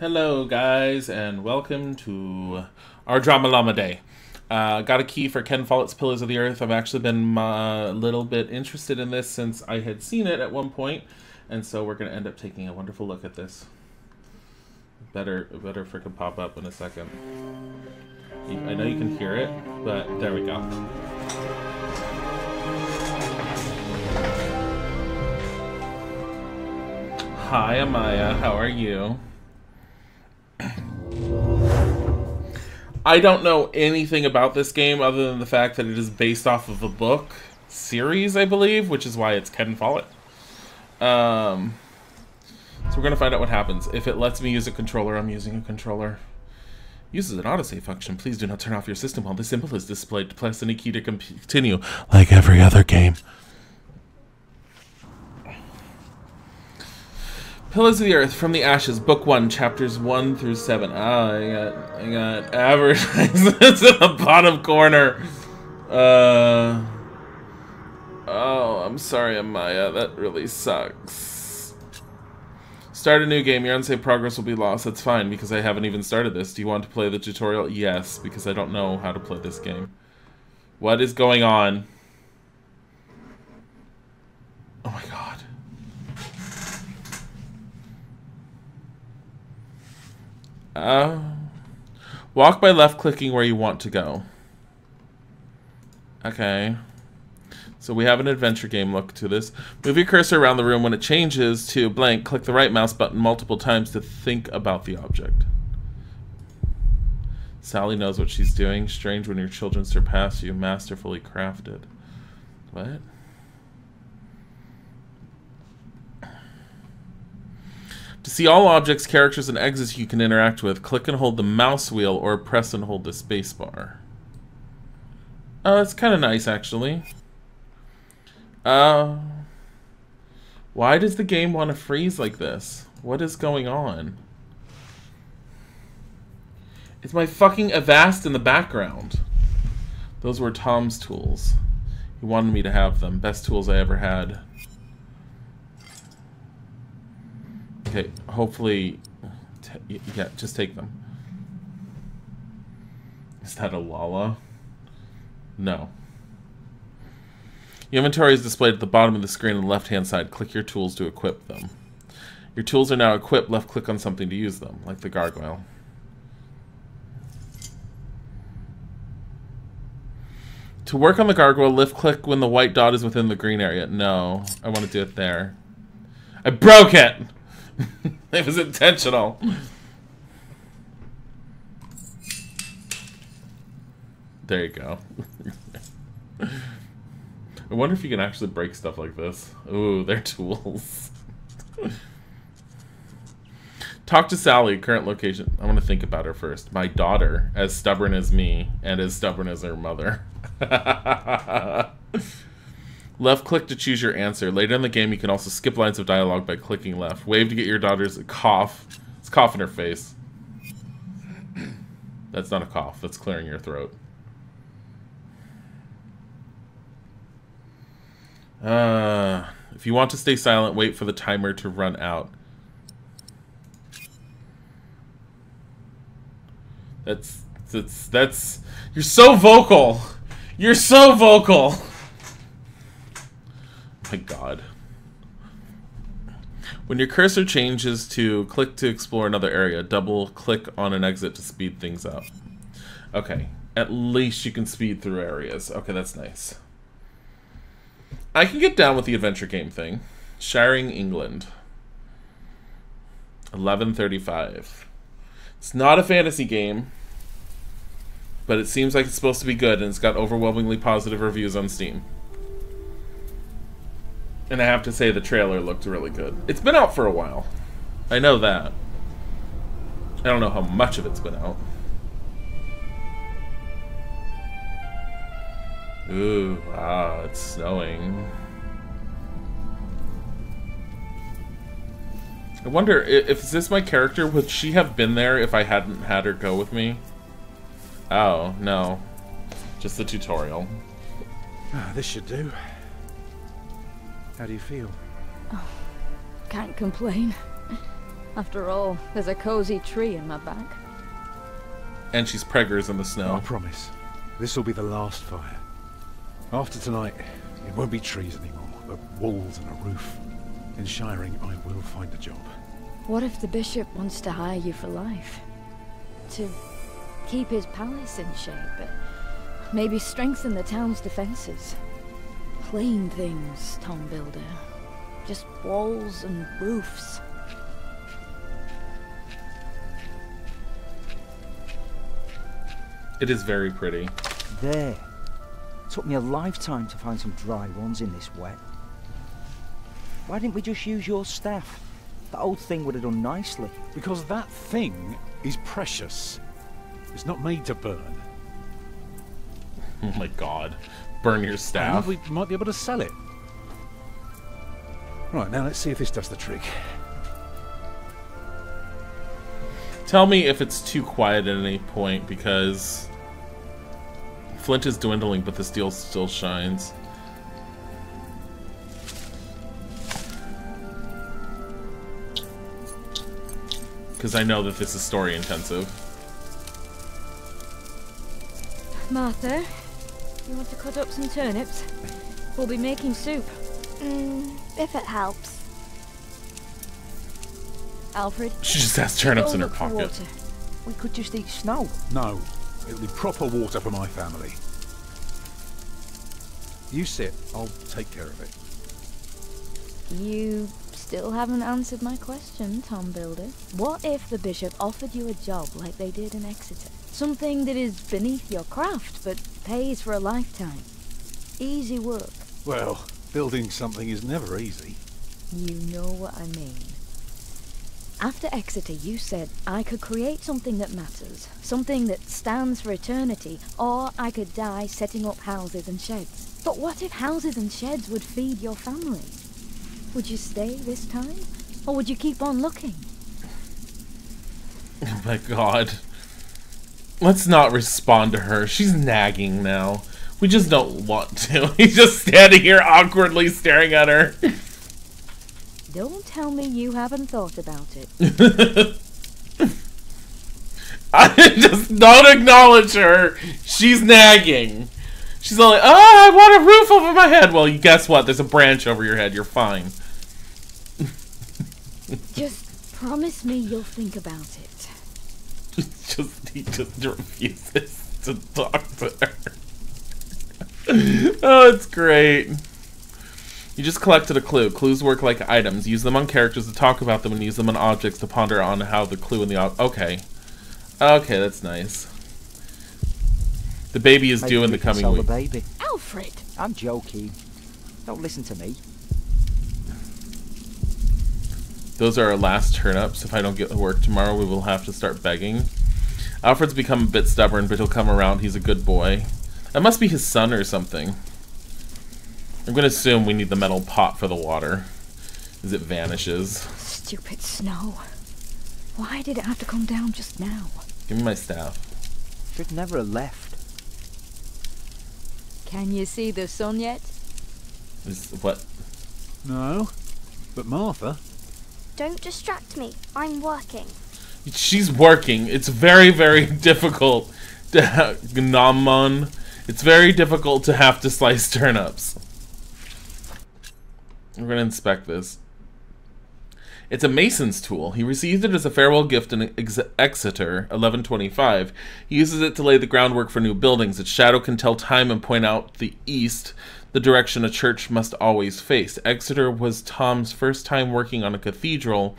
Hello, guys, and welcome to our Drama Llama Day. Uh, got a key for Ken Follett's Pillars of the Earth. I've actually been uh, a little bit interested in this since I had seen it at one point, and so we're going to end up taking a wonderful look at this. Better, better freaking pop up in a second. I know you can hear it, but there we go. Hi, Amaya. How are you? I don't know anything about this game other than the fact that it is based off of a book series, I believe, which is why it's Ken Follett. Um, so we're going to find out what happens. If it lets me use a controller, I'm using a controller. Uses an autosave function. Please do not turn off your system while this symbol is displayed. Press any key to continue, like every other game. Pillars of the Earth from the Ashes, Book One, Chapters One through Seven. Ah, I got, I got advertisements in the bottom corner. Uh, oh, I'm sorry, Amaya. That really sucks. Start a new game. Your unsaved progress will be lost. That's fine because I haven't even started this. Do you want to play the tutorial? Yes, because I don't know how to play this game. What is going on? Oh my god. Uh, walk by left clicking where you want to go. Okay. So we have an adventure game look to this. Move your cursor around the room. When it changes to blank, click the right mouse button multiple times to think about the object. Sally knows what she's doing. Strange when your children surpass you. Masterfully crafted. What? To see all objects, characters, and exits you can interact with, click and hold the mouse wheel or press and hold the spacebar. Oh, that's kind of nice, actually. Uh, why does the game want to freeze like this? What is going on? It's my fucking Avast in the background. Those were Tom's tools. He wanted me to have them. Best tools I ever had. Okay, hopefully, yeah, just take them. Is that a Lala? No. Your inventory is displayed at the bottom of the screen on the left-hand side. Click your tools to equip them. Your tools are now equipped. Left-click on something to use them, like the gargoyle. To work on the gargoyle, left-click when the white dot is within the green area. No, I want to do it there. I broke it! it was intentional. There you go. I wonder if you can actually break stuff like this. Ooh, they're tools. Talk to Sally, current location. I want to think about her first. My daughter, as stubborn as me, and as stubborn as her mother. Left click to choose your answer. Later in the game, you can also skip lines of dialogue by clicking left. Wave to get your daughter's cough. It's cough in her face. That's not a cough. That's clearing your throat. Uh, if you want to stay silent, wait for the timer to run out. That's that's that's you're so vocal. You're so vocal my god. When your cursor changes to click to explore another area, double click on an exit to speed things up. Okay, at least you can speed through areas. Okay, that's nice. I can get down with the adventure game thing. Shiring, England. 1135. It's not a fantasy game, but it seems like it's supposed to be good, and it's got overwhelmingly positive reviews on Steam. And I have to say the trailer looked really good. It's been out for a while. I know that. I don't know how much of it's been out. Ooh, wow, it's snowing. I wonder, if is this my character, would she have been there if I hadn't had her go with me? Oh, no. Just the tutorial. Ah, this should do. How do you feel? Oh, can't complain. After all, there's a cozy tree in my back. And she's preggers in the snow. I promise. This will be the last fire. After tonight, it won't be trees anymore, but walls and a roof. In Shiring, I will find a job. What if the bishop wants to hire you for life? To keep his palace in shape, but maybe strengthen the town's defenses? Plain things, Tom Builder. Just walls and roofs. It is very pretty. There. Took me a lifetime to find some dry ones in this wet. Why didn't we just use your staff? The old thing would have done nicely. Because that thing is precious. It's not made to burn. Oh my god. Burn your And staff. we might be able to sell it. Right, now let's see if this does the trick. Tell me if it's too quiet at any point because Flint is dwindling, but the steel still shines. Because I know that this is story intensive. Martha, you want to cut up some turnips? We'll be making soup. Mm, if it helps. Alfred, She just has turnips in her pocket. water. We could just eat snow. No, it'll be proper water for my family. You sit, I'll take care of it. You still haven't answered my question, Tom Builder. What if the bishop offered you a job like they did in Exeter? Something that is beneath your craft, but pays for a lifetime. Easy work. Well, building something is never easy. You know what I mean. After Exeter, you said I could create something that matters, something that stands for eternity, or I could die setting up houses and sheds. But what if houses and sheds would feed your family? Would you stay this time? Or would you keep on looking? Oh my god. Let's not respond to her. She's nagging now. We just don't want to. He's just standing here awkwardly staring at her. Don't tell me you haven't thought about it. I just don't acknowledge her. She's nagging. She's all like, oh, I want a roof over my head. Well, you guess what? There's a branch over your head. You're fine. Just promise me you'll think about it. Just he just refuses to talk to her. oh, it's great. You just collected a clue. Clues work like items. Use them on characters to talk about them, and use them on objects to ponder on how the clue in the ob- okay. Okay, that's nice. The baby is Maybe due in the coming week. the baby. Alfred! I'm joking. Don't listen to me. Those are our last turnips. If I don't get to work tomorrow, we will have to start begging. Alfred's become a bit stubborn, but he'll come around. He's a good boy. That must be his son or something. I'm gonna assume we need the metal pot for the water, as it vanishes. Stupid snow. Why did it have to come down just now? Give me my staff. Should never have left. Can you see the sun yet? Is what? No, but Martha, Don't distract me. I'm working. She's working. It's very, very difficult to ha- Gnomon. It's very difficult to have to slice turnips. We're gonna inspect this. It's a mason's tool. He received it as a farewell gift in Ex- Exeter, 1125. He uses it to lay the groundwork for new buildings. Its shadow can tell time and point out the east, the direction a church must always face. Exeter was Tom's first time working on a cathedral,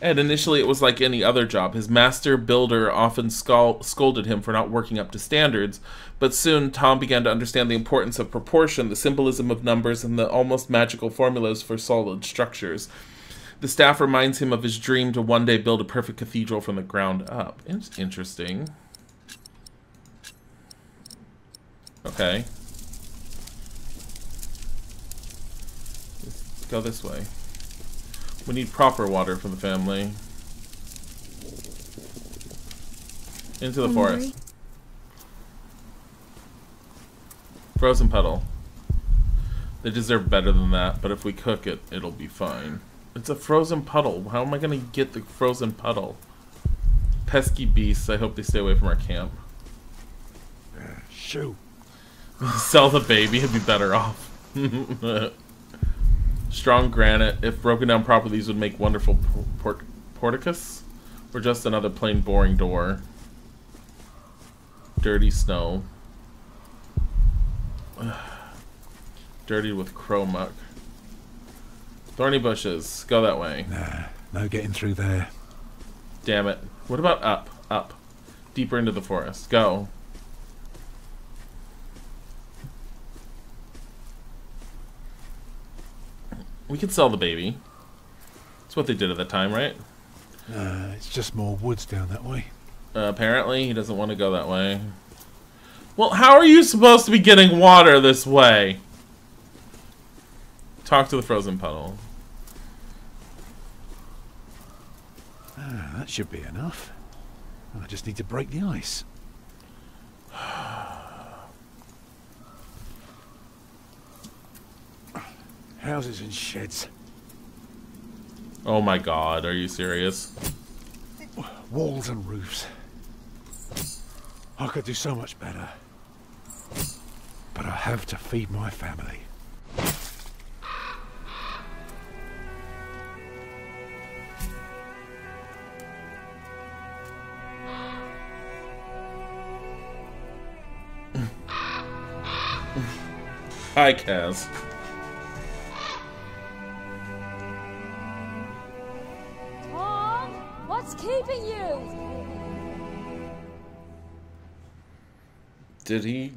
and initially it was like any other job. His master builder often scol- scolded him for not working up to standards, but soon Tom began to understand the importance of proportion, the symbolism of numbers, and the almost magical formulas for solid structures. The staff reminds him of his dream to one day build a perfect cathedral from the ground up. It's interesting. Okay. Let's go this way. We need proper water for the family. Into the Hungry? forest. Frozen puddle. They deserve better than that, but if we cook it, it'll be fine. It's a frozen puddle. How am I gonna get the frozen puddle? Pesky beasts. I hope they stay away from our camp. Shoo. Sell the baby. It'd be better off. Strong granite. If broken down properly, these would make wonderful por- port- porticus. Or just another plain boring door. Dirty snow. Dirty with crow muck. Thorny bushes. Go that way. Nah, no getting through there. Damn it. What about up? Up. Deeper into the forest. Go. We could sell the baby. That's what they did at the time, right? Nah, it's just more woods down that way. Uh, apparently, he doesn't want to go that way. Well, how are you supposed to be getting water this way? Talk to the frozen puddle. Ah, that should be enough. I just need to break the ice. Houses and sheds. Oh my god, are you serious? Walls and roofs. I could do so much better. But I have to feed my family. Hi, Kaz. Did he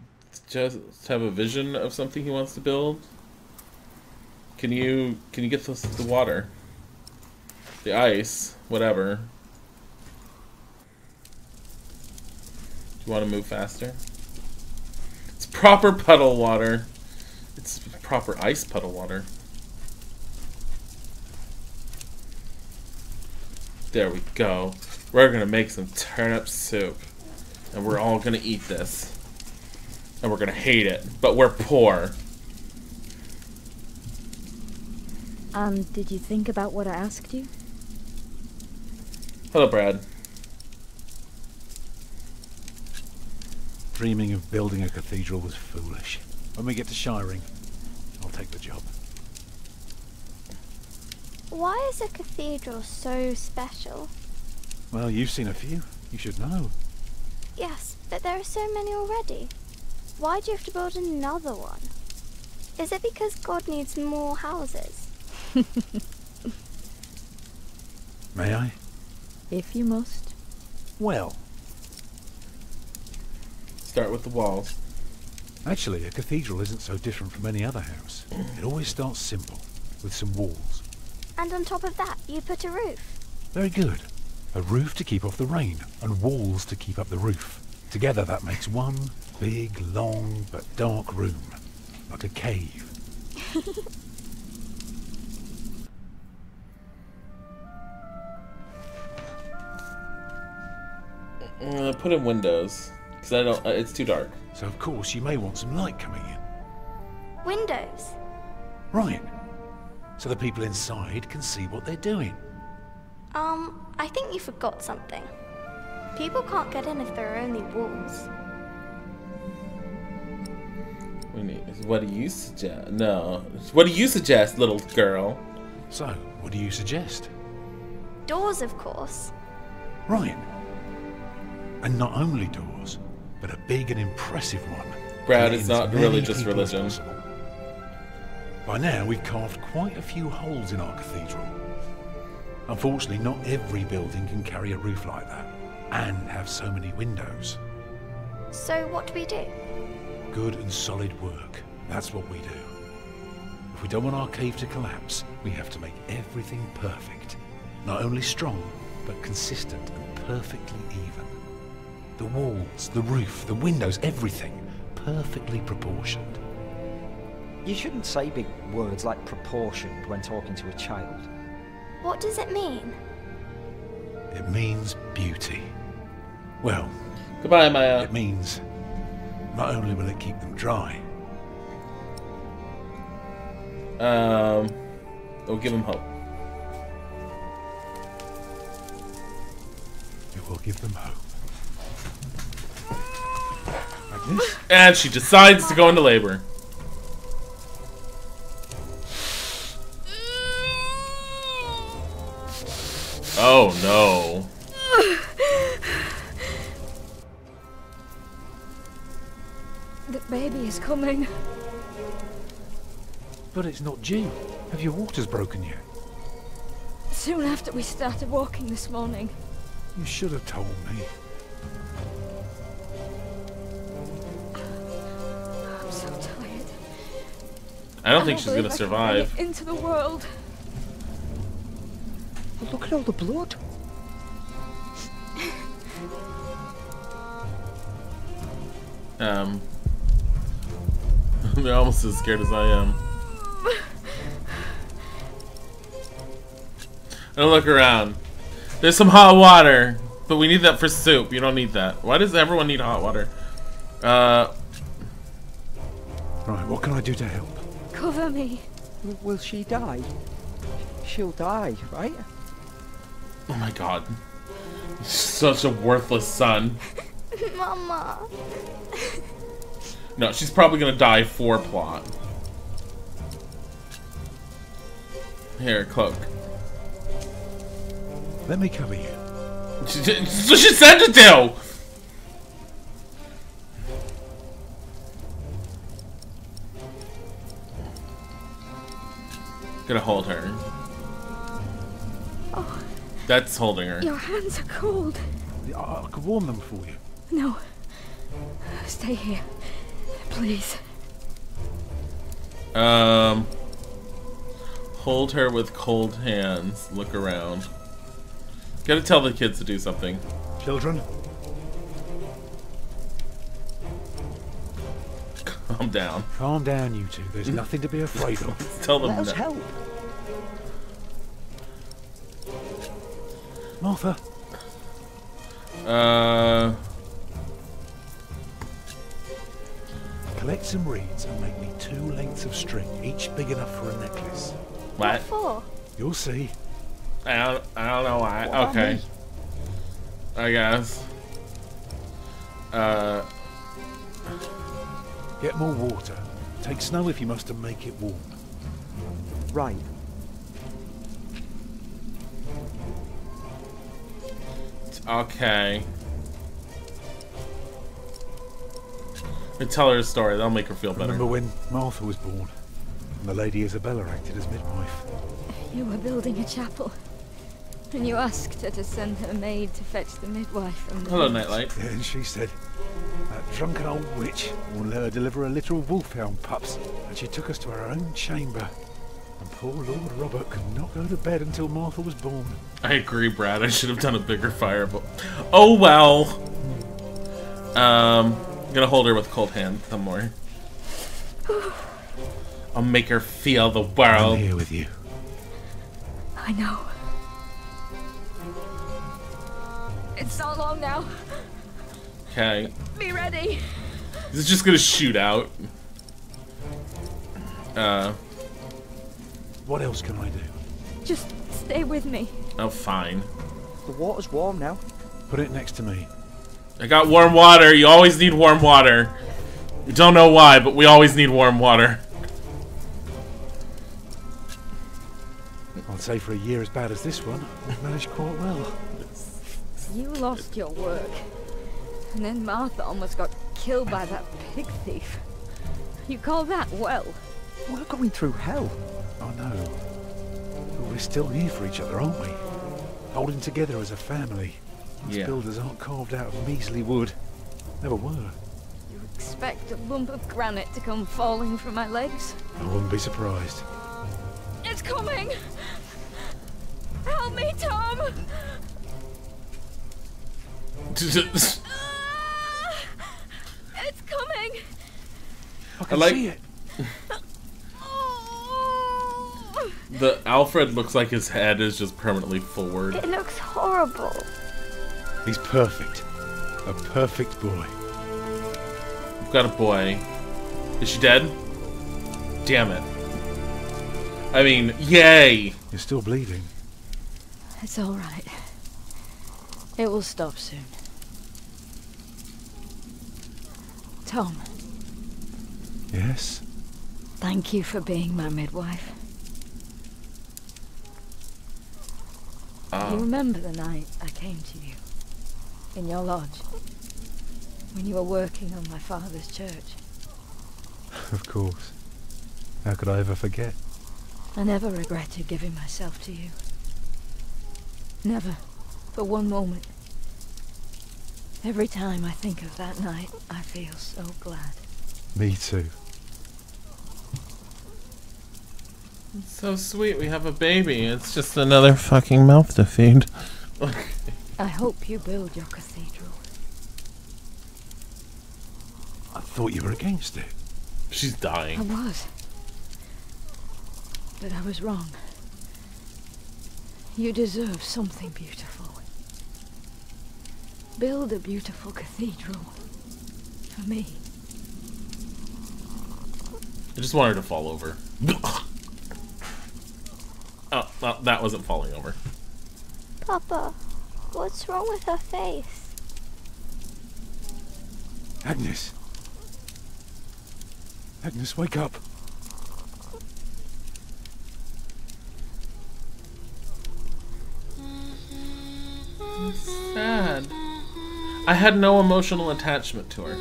just have a vision of something he wants to build? Can you can you get the, the water? The ice, whatever. Do you want to move faster? It's proper puddle water. It's proper ice puddle water. There we go. We're gonna make some turnip soup. And we're all gonna eat this. And we're gonna hate it. But we're poor. And did you think about what I asked you? Hello, Brad. Dreaming of building a cathedral was foolish. When we get to Shiring, I'll take the job. Why is a cathedral so special? Well, you've seen a few. You should know. Yes, but there are so many already. Why do you have to build another one? Is it because God needs more houses? May I? If you must. Well, Start with the walls. actually, a cathedral isn't so different from any other house. Hmm. It always starts simple, with some walls. And on top of that, you put a roof. Very good. A roof to keep off the rain, and walls to keep up the roof. Together that makes one big, long, but dark room. Like a cave. Uh, put in windows. Because I don't. Uh, it's too dark. So of course you may want some light coming in. Windows. Right. So the people inside can see what they're doing. Um, I think you forgot something. People can't get in if there are only walls. We need. What do you suggest? No. What do you suggest, little girl? So, what do you suggest? Doors, of course. Right. And not only doors, but a big and impressive one. Brad, to it's let in not as many religious people as religion. By now, we've carved quite a few holes in our cathedral. Unfortunately, not every building can carry a roof like that and have so many windows. So what do we do? Good and solid work. That's what we do. If we don't want our cave to collapse, we have to make everything perfect. Not only strong, but consistent and perfectly even. The walls, the roof, the windows, everything perfectly proportioned. You shouldn't say big words like proportioned when talking to a child. What does it mean? It means beauty. Well, goodbye, Maya. It means not only will it keep them dry, um, it'll give them hope. It will give them hope. Like this. And she decides to go into labor. Oh no. The baby is coming. But it's not due. Have your waters broken yet? Soon after we started walking this morning. You should have told me. I'm so tired. I don't think she's gonna I can survive. Into the world. Look at all the blood. Um, they're almost as scared as I am. Now look around. There's some hot water, but we need that for soup. You don't need that. Why does everyone need hot water? Uh, Right, what can I do to help? Cover me. W- Will she die? She'll die, right? oh my god. Such a worthless son. Mama. No, she's probably gonna die for plot. Here, cloak. Let me cover you. That's what she said to do! Gonna hold her. Oh. That's holding her. Your hands are cold. I, I could warm them for you. No. Stay here. Please. Um. Hold her with cold hands. Look around. Gotta tell the kids to do something. Children, Calm down. calm down, you two. There's nothing to be afraid of. Tell them Let us no. help. Martha, Uh. Collect some reeds and make me two lengths of string, each big enough for a necklace. What? For? You'll see. I don't, I don't know why. What okay. I guess. Uh, Get more water. Take snow if you must to make it warm. Right. okay. And tell her a story. That'll make her feel better. Remember when Martha was born? And the Lady Isabella acted as midwife. You were building a chapel. And you asked her to send her maid to fetch the midwife from the Hello, village. Nightlight. Yeah, and she said, that drunken old witch won't let her deliver a litter of wolfhound pups. And she took us to her own chamber. And poor Lord Robert could not go to bed until Martha was born. I agree, Brad. I should have done a bigger fire, but oh well. Um, I'm gonna hold her with cold hand some more. I'll make her feel the I'm world. here with you. I know. It's so long now. Okay. Be ready. Is it just gonna shoot out? Uh, What else can I do? Just stay with me. oh, fine. The water's warm now. Put it next to me. I got warm water. You always need warm water. We don't know why, but we always need warm water. I'd say for a year as bad as this one, we've managed quite well. You lost your work. And then Martha almost got killed by that pig thief. You call that well? We're going through hell. I know. But we're still here for each other, aren't we? Holding together as a family. Us Yeah. builders aren't carved out of measly wood. Never were. You expect a lump of granite to come falling from my legs? I wouldn't be surprised. It's coming! Help me, Tom! Ah! It's coming! I can like- see it. Oh. the Alfred looks like his head is just permanently forward. It looks horrible. He's perfect. A perfect boy. We've got a boy. Is she dead? Damn it. I mean, yay! You're still bleeding. It's all right. It will stop soon. Tom, Yes? thank you for being my midwife. Ah. You remember the night I came to you in your lodge when you were working on my father's church? Of course. How could I ever forget? I never regretted giving myself to you. Never, for one moment. Every time I think of that night, I feel so glad. Me too. So sweet, we have a baby. It's just another fucking mouth to feed. I hope you build your cathedral. I thought you were against it. She's dying. I was. But I was wrong. You deserve something beautiful. Build a beautiful cathedral. For me. I just wanted to fall over. oh, well, that wasn't falling over. Papa, what's wrong with her face? Agnes! Agnes, wake up! Sad. I had no emotional attachment to her.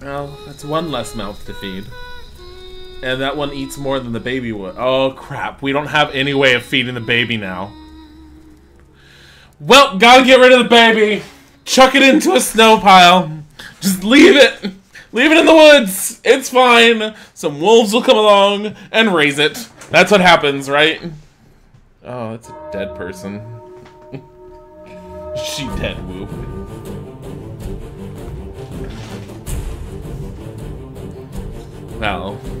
Well, that's one less mouth to feed. And that one eats more than the baby would. Oh crap, we don't have any way of feeding the baby now. Well, gotta get rid of the baby. Chuck it into a snow pile. Just leave it. Leave it in the woods. It's fine. Some wolves will come along and raise it. That's what happens, right? Oh, that's a dead person. she dead, whoop. Well.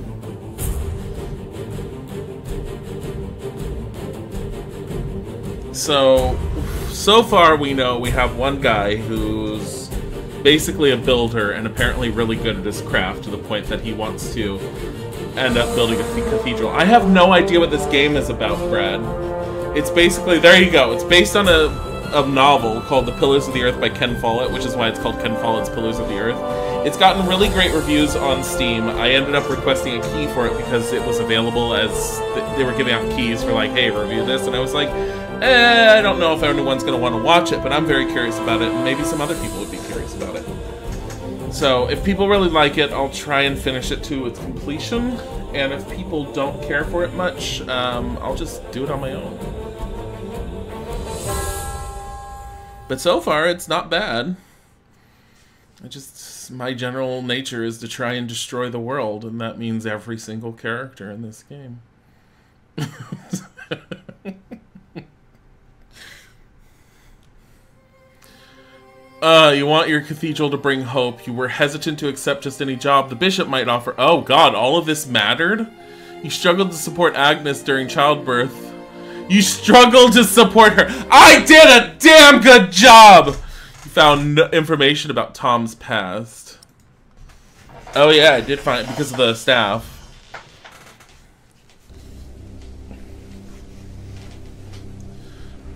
So, so far we know we have one guy who's basically a builder and apparently really good at his craft to the point that he wants to end up building a cathedral. I have no idea what this game is about, Brad. It's basically there you go. It's based on a a novel called The Pillars of the Earth by Ken Follett, which is why it's called Ken Follett's Pillars of the Earth. It's gotten really great reviews on Steam. I ended up requesting a key for it because it was available as th- they were giving out keys for like, hey, review this, and I was like, eh, I don't know if anyone's going to want to watch it, but I'm very curious about it, and maybe some other people would be curious about it. So if people really like it, I'll try and finish it to its completion. And if people don't care for it much, um, I'll just do it on my own. But so far, it's not bad. I just my general nature is to try and destroy the world, and that means every single character in this game. Uh, you want your cathedral to bring hope. You were hesitant to accept just any job the bishop might offer. Oh god, all of this mattered? You struggled to support Agnes during childbirth. You struggled to support her. I did a damn good job! You found no information about Tom's past. Oh yeah, I did find it because of the staff.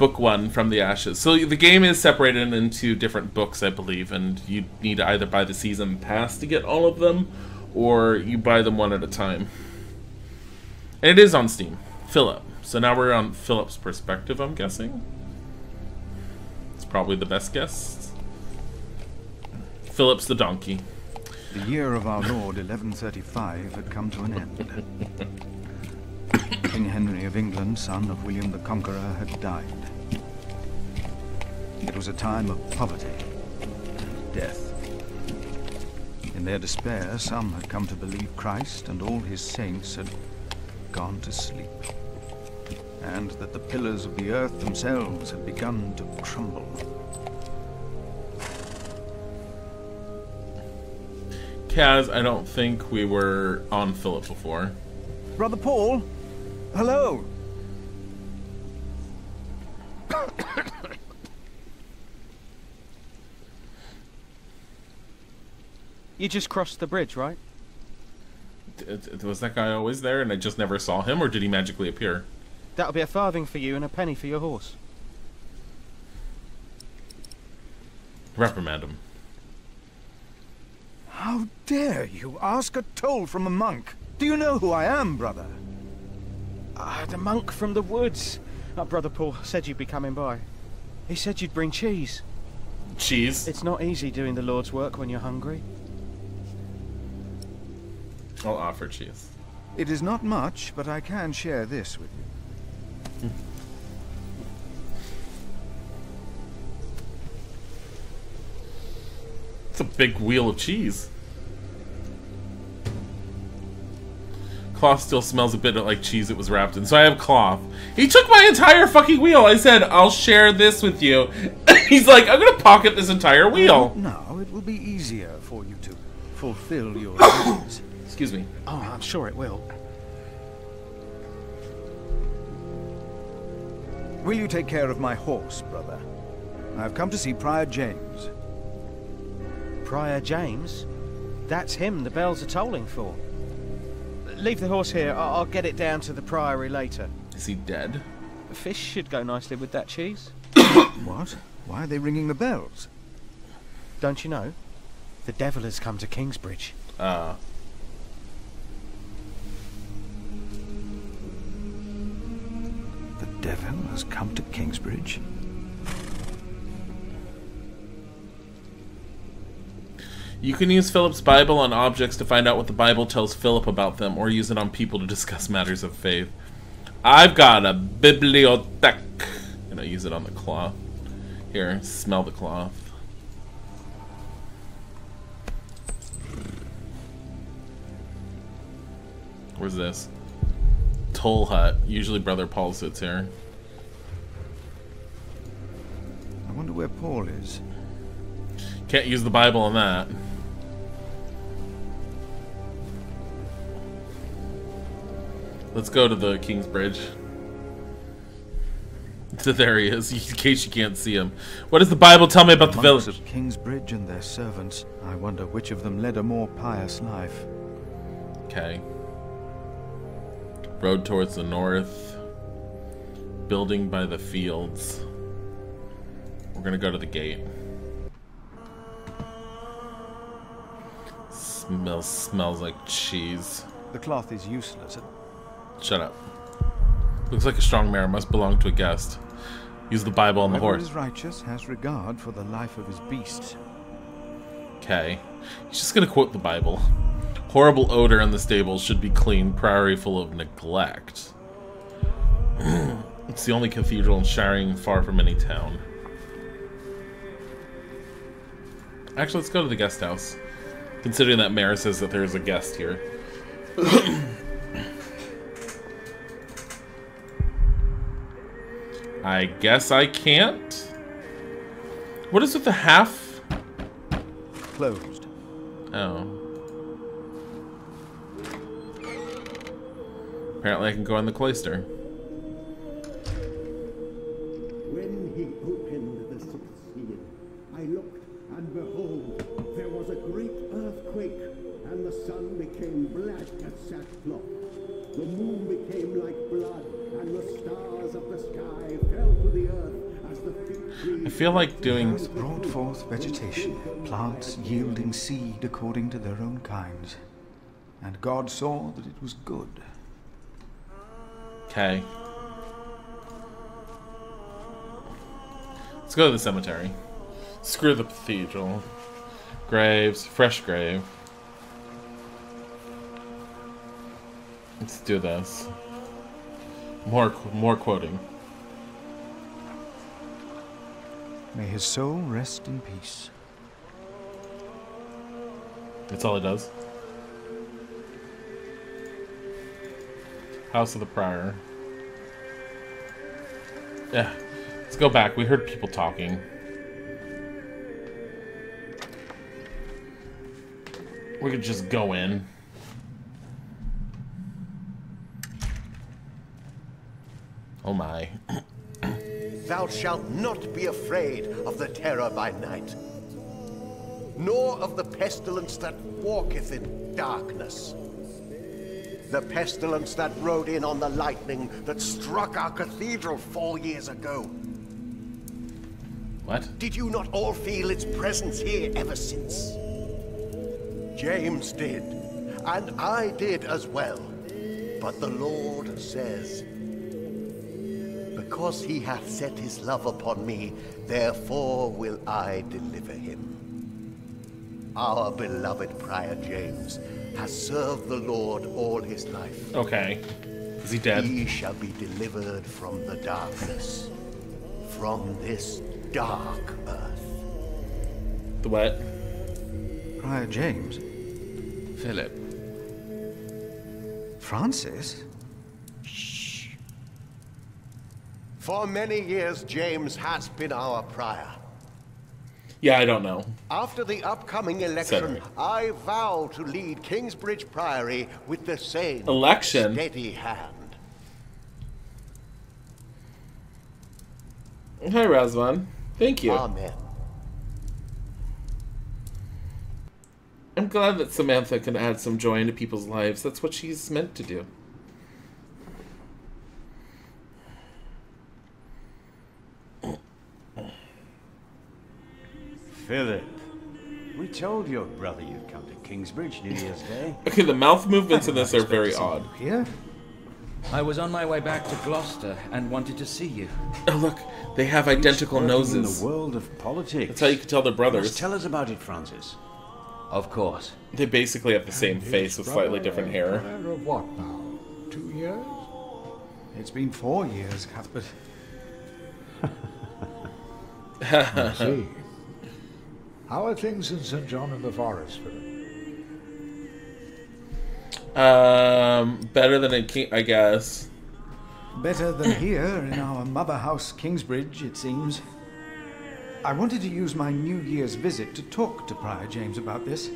Book one from the ashes. So the game is separated into different books i believe and you need to either buy the season pass to get all of them or you buy them one at a time. And it is on steam. Philip so now we're on philip's perspective i'm guessing. It's probably the best guess. Philip's the donkey. The year of our Lord 1135 had come to an end. King Henry of England, son of William the Conqueror, had died. It was a time of poverty and death. In their despair, some had come to believe Christ and all his saints had gone to sleep, and that the pillars of the earth themselves had begun to crumble. kaz i don't think we were on philip before Brother Paul, hello. You just crossed the bridge, right? it- it- was that guy always there and I just never saw him, or did he magically appear? That'll be a farthing for you and a penny for your horse. Reprimand him. How dare you ask a toll from a monk? Do you know who I am, brother? Ah, the monk from the woods. Our brother Paul said you'd be coming by. He said you'd bring cheese. Cheese. It's not easy doing the Lord's work when you're hungry. I'll offer cheese. It is not much, but I can share this with you. It's a big wheel of cheese. Cloth still smells a bit like cheese it was wrapped in, so I have cloth. He took my entire fucking wheel. I said, I'll share this with you. He's like, I'm gonna pocket this entire wheel. Now it will be easier for you to fulfill your duties. Excuse me. Oh, I'm sure it will. Will you take care of my horse, brother? I've come to see Prior James. Prior James? That's him the bells are tolling for. Leave the horse here. I- I'll get it down to the priory later. Is he dead? Fish should go nicely with that cheese. What? Why are they ringing the bells? Don't you know? The devil has come to Kingsbridge. Uh, devil has come to Kingsbridge? you can use Philip's Bible on objects to find out what the Bible tells Philip about them, or use it on people to discuss matters of faith. I've got a bibliothèque. And I use it on the cloth. Here, smell the cloth. Where's this? Toll Hut. Usually Brother Paul sits here. I wonder where Paul is. Can't use the Bible on that. Let's go to the King's Bridge. So there he is, in case you can't see him. What does the Bible tell me about the Monks village? of Kingsbridge and their servants. I wonder which of them led a more pious life. Okay. Road towards the north. Building by the fields. We're gonna go to the gate. Smells smells like cheese. The cloth is useless. Shut up. Looks like a strong mare must belong to a guest. Use the Bible on the Whoever horse. is righteous has regard for the life of his beast. Okay. He's just gonna quote the Bible. Horrible odor in the stables should be clean, priory full of neglect. it's the only cathedral in Shiring far from any town. Actually, let's go to the guest house. Considering that mayor says that there's a guest here. I guess I can't. What is with the half? Closed. Oh. Apparently I can go in the cloister. When he opened the sixth seal, I looked, and behold, there was a great earthquake, and the sun became black as sackcloth. The moon became like blood, and the stars of the sky fell to the earth as the fig tree. I feel like doing Earth brought forth vegetation, plants yielding seed according to their own kinds. And God saw that it was good. Okay. Let's go to the cemetery. Screw the cathedral. Graves, fresh grave. Let's do this. More, more quoting. May his soul rest in peace. That's all it does. House of the Prior. Yeah. Let's go back. We heard people talking. We could just go in. Oh my. Thou shalt not be afraid of the terror by night, nor of the pestilence that walketh in darkness, The pestilence that rode in on the lightning that struck our cathedral four years ago. What? Did you not all feel its presence here ever since? James did, and I did as well. But the Lord says, Because he hath set his love upon me, therefore will I deliver him. Our beloved Prior James has served the Lord all his life. Okay. Is he dead? He shall be delivered from the darkness, from this dark earth. The what? Prior James? Philip. Francis? For many years, James has been our prior. Yeah, I don't know. After the upcoming election. I vow to lead Kingsbridge Priory with the same Election? steady hand. Hi, Razvan. Thank you. Amen. I'm glad that Samantha can add some joy into people's lives. That's what she's meant to do. Philip, we told your brother you'd come to Kingsbridge New Year's Day. Okay, the mouth movements in this are very odd. Here? I was on my way back to Gloucester and wanted to see you. Oh, look, they have identical Working noses. In the world of politics. That's how you can tell they're brothers. must tell us about it, Francis. Of course. They basically have the same face with slightly different hair. Of what now? Two years? It's been four years, Cuthbert. I see. How are things in St. John of the Forest, Philip? Um, better than in King, I guess. Better than here in our mother house, Kingsbridge, it seems. I wanted to use my New Year's visit to talk to Prior James about this.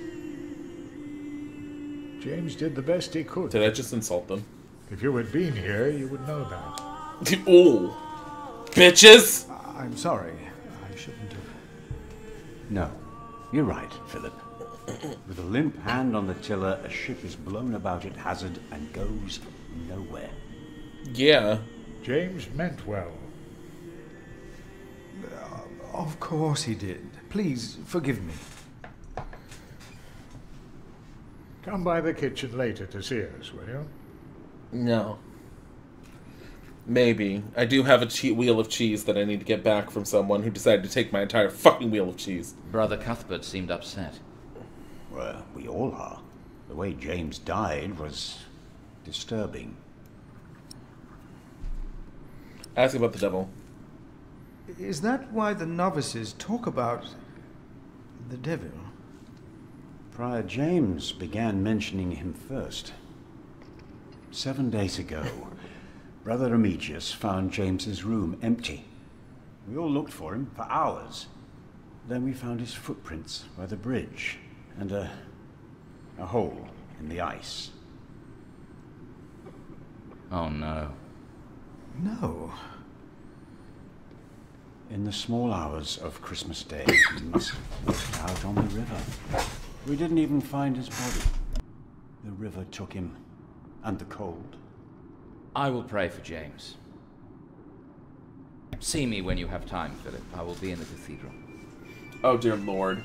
James did the best he could. Did I just insult them? If you had been here, you would know that. oh, bitches! I'm sorry. I shouldn't have. No, you're right, Philip. With a limp hand on the tiller, a ship is blown about at hazard and goes nowhere. Yeah. James meant well. Uh, of course he did. Please forgive me. Come by the kitchen later to see us, will you? No. Maybe. I do have a che- wheel of cheese that I need to get back from someone who decided to take my entire fucking wheel of cheese. Brother Cuthbert seemed upset. Well, we all are. The way James died was disturbing. Ask about the devil. Is that why the novices talk about the devil? Prior James began mentioning him first. Seven days ago, Brother Remigius found James's room empty. We all looked for him for hours. Then we found his footprints by the bridge and a, a hole in the ice. Oh no. No. In the small hours of Christmas Day, he must have out on the river. We didn't even find his body. The river took him, and the cold. I will pray for James. See me when you have time, Philip. I will be in the cathedral. Oh, dear lord.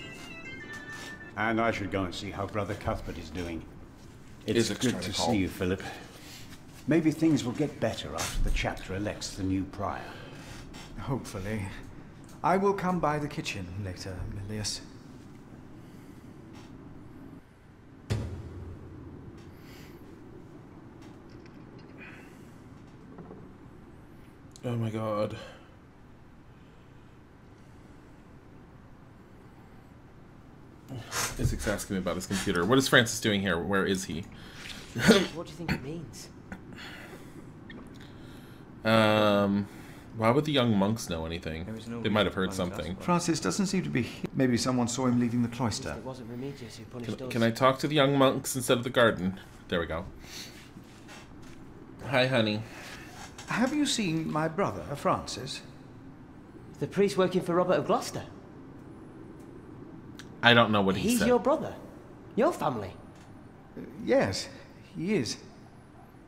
And I should go and see how Brother Cuthbert is doing. It's is good to see you, Philip. Maybe things will get better after the chapter elects the new prior. Hopefully. I will come by the kitchen later, Milius. Oh my god. Isaac's asking me about his computer. What is Francis doing here? Where is he? what do you think it means? Um, why would the young monks know anything? No They might have heard reason to something. Francis doesn't seem to be here. Maybe someone saw him leaving the cloister. Wasn't Remigius who Can, can I talk to the young monks instead of the garden? There we go. Hi, honey. Have you seen my brother, Francis? The priest working for Robert of Gloucester. I don't know what he He's said. your brother. Your family. Yes, he is.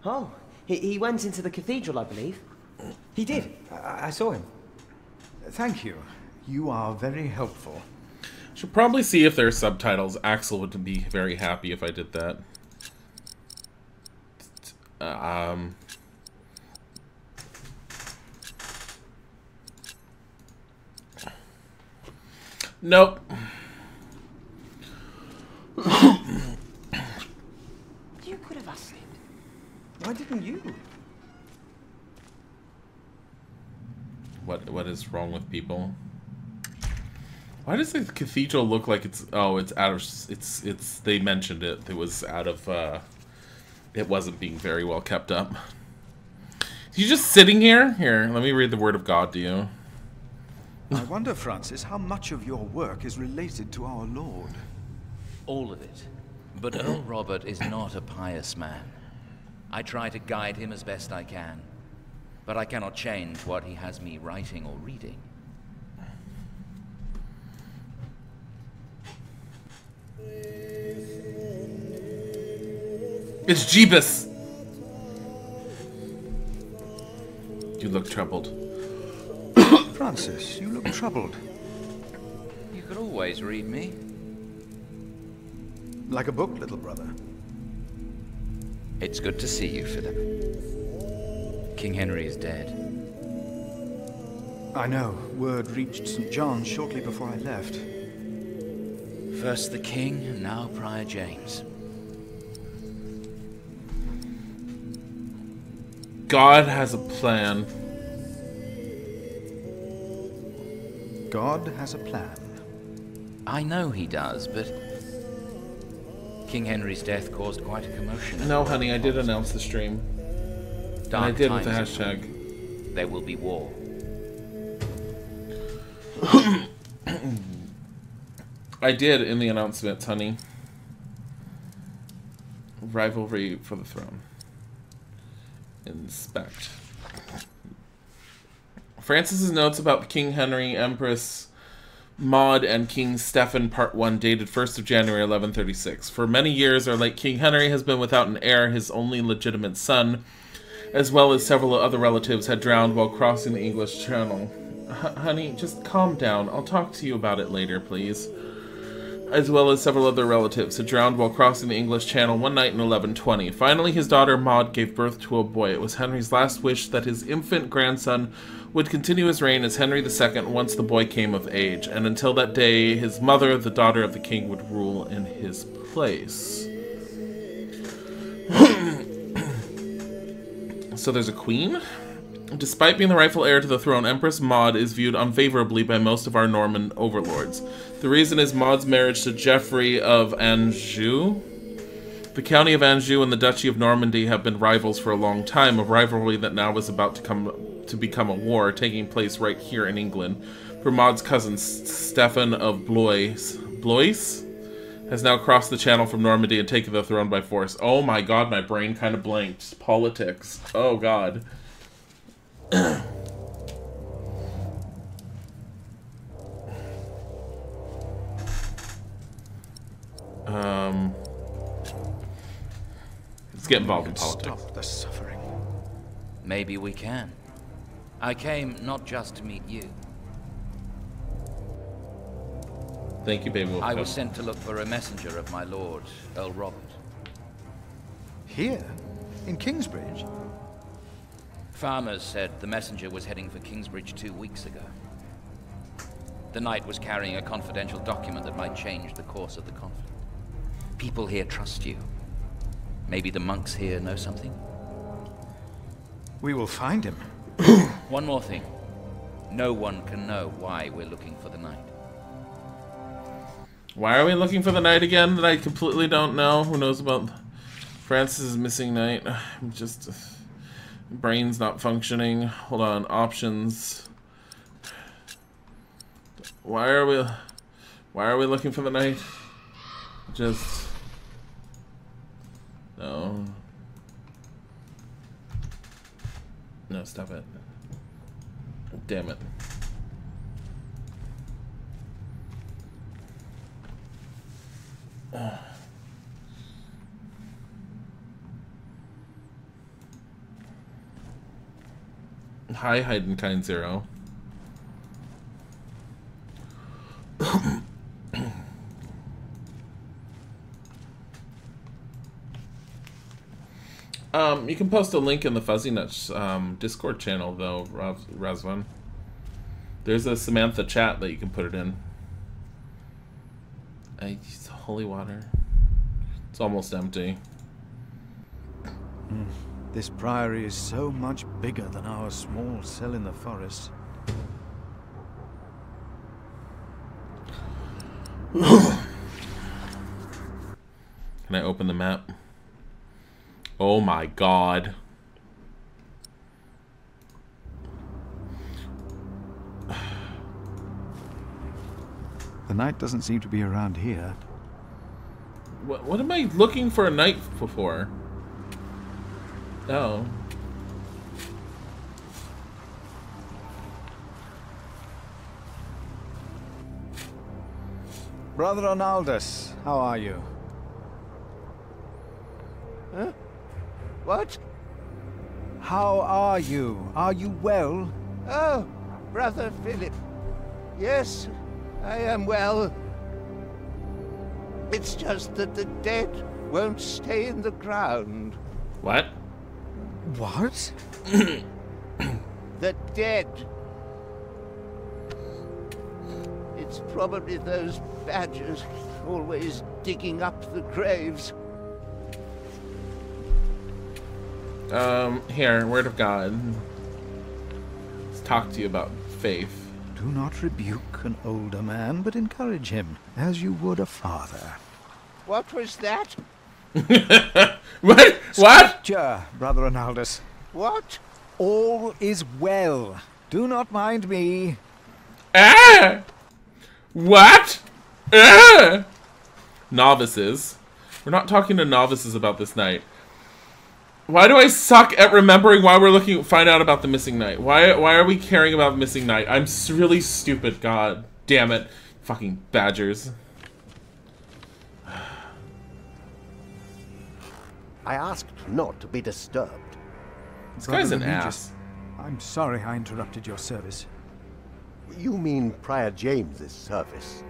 Oh, he, he went into the cathedral, I believe. He did. I, I saw him. Thank you. You are very helpful. Should probably see if there's subtitles. Axel would be very happy if I did that. Um. Nope. You could have asked him. Why didn't you? What what is wrong with people? Why does the cathedral look like it's oh it's out of it's it's they mentioned it it was out of uh it wasn't being very well kept up. You just sitting here? Here, let me read the word of God to you. I wonder, Francis, how much of your work is related to our Lord. All of it. But Earl Robert is not a pious man. I try to guide him as best I can, but I cannot change what he has me writing or reading. It's Jeebus! You look troubled. Francis, you look troubled. You could always read me. Like a book, little brother. It's good to see you, Philip. King Henry is dead. I know. Word reached St. John's shortly before I left. First the king, and now Prior James. God has a plan. God has a plan. I know he does, but King Henry's death caused quite a commotion. No, honey, I did announce the stream. and I did with the hashtag. There will be war. I did in the announcements, honey. Rivalry for the throne. Inspect. Francis's notes about King Henry, Empress Maud, and King Stephen, Part 1, dated 1st of January 1136. For many years, our late King Henry has been without an heir. His only legitimate son, as well as several other relatives, had drowned while crossing the English Channel. H- honey, just calm down. I'll talk to you about it later, please as well as several other relatives, had drowned while crossing the English Channel one night in 1120. Finally, his daughter Maud gave birth to a boy. It was Henry's last wish that his infant grandson would continue his reign as Henry II once the boy came of age, and until that day, his mother, the daughter of the king, would rule in his place. so there's a queen? Despite being the rightful heir to the throne, Empress Maud is viewed unfavorably by most of our Norman overlords. The reason is Maud's marriage to Geoffrey of Anjou. The county of Anjou and the Duchy of Normandy have been rivals for a long time, a rivalry that now is about to come to become a war, taking place right here in England. For cousin Stephen of Blois, Blois has now crossed the channel from Normandy and taken the throne by force. Oh my god, my brain kind of blanked. Politics. Oh god. um, let's get involved in politics. Stop the suffering. Maybe we can. I came not just to meet you. Thank you, baby. Wolf. I was sent to look for a messenger of my lord, Earl Robert. Here? In Kingsbridge? Farmers said the messenger was heading for Kingsbridge two weeks ago. The knight was carrying a confidential document that might change the course of the conflict. People here trust you. Maybe the monks here know something? We will find him. One more thing. No one can know why we're looking for the knight. Why are we looking for the knight again that I completely don't know? Who knows about Francis's missing knight? I'm just... Uh, brain's not functioning. Hold on. Options. Why are we... Why are we looking for the knight? Just... No. No, stop it. Damn it. Uh. Hi, Heidenkind Zero. Um, you can post a link in the Fuzzy Nuts um, Discord channel, though, Razvan. There's a Samantha chat that you can put it in. I use holy water. It's almost empty. Hmm. This priory is so much bigger than our small cell in the forest. Can I open the map? Oh my god. The knight doesn't seem to be around here. What, what am I looking for a knight for? Oh. Brother Ronaldus, how are you? Huh? What? How are you? Are you well? Oh, Brother Philip. Yes, I am well. It's just that the dead won't stay in the ground. What? What? The dead. It's probably those badgers always digging up the graves. Um, here, Word of God. Let's talk to you about faith. Do not rebuke an older man, but encourage him, as you would a father. What was that? what? What? Scripture, Brother Ronaldus. What? All is well. Do not mind me. Ah! What? Ah! Novices. We're not talking to novices about this night. Why do I suck at remembering why we're looking find out about the missing knight? Why why are we caring about missing knight? I'm really stupid. God damn it. Fucking badgers. I asked not to be disturbed. This guy's an Brother ass. I'm sorry I interrupted your service. You mean Prior James's service?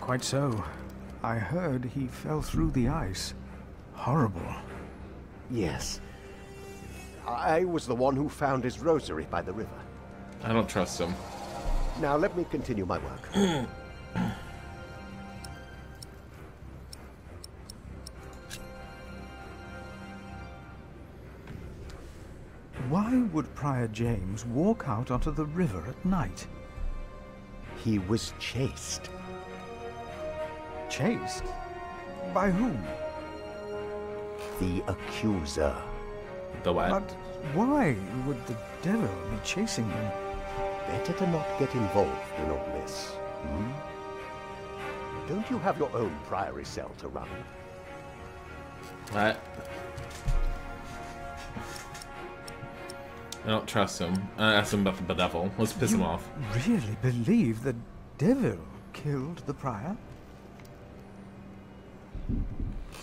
Quite so. I heard he fell through the ice. Horrible. Yes. I was the one who found his rosary by the river. I don't trust him. Now let me continue my work. Why would Prior James walk out onto the river at night? He was chased. Chased? By whom? The accuser. The what? But why would the devil be chasing him? Better to not get involved in all this. Hmm? Don't you have your own priory cell to run? What? I don't trust him. I asked him about the devil. Let's piss him off. Really believe the devil killed the prior?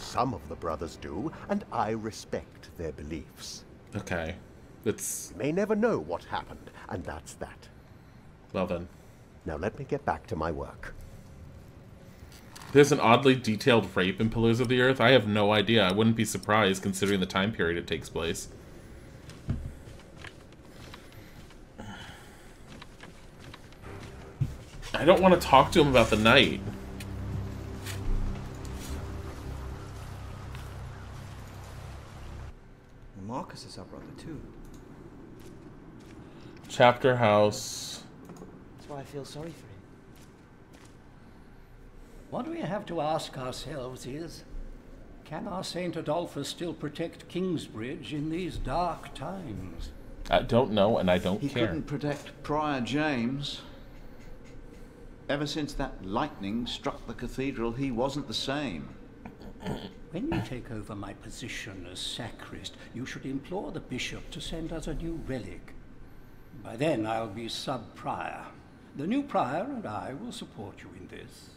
Some of the brothers do, and I respect their beliefs. Okay. It's You may never know what happened, and that's that. well then. Now let me get back to my work. There's an oddly detailed rape in Pillars of the Earth. I have no idea. I wouldn't be surprised considering the time period it takes place. I don't want to talk to him about the night. Marcus is our brother too. Chapter House. That's why I feel sorry for him. What we have to ask ourselves is can our St. Adolphus still protect Kingsbridge in these dark times? I don't know, and I don't He care. couldn't protect Prior James. Ever since that lightning struck the cathedral, he wasn't the same. When you take over my position as sacrist, you should implore the bishop to send us a new relic. By then I'll be sub prior. The new prior and I will support you in this.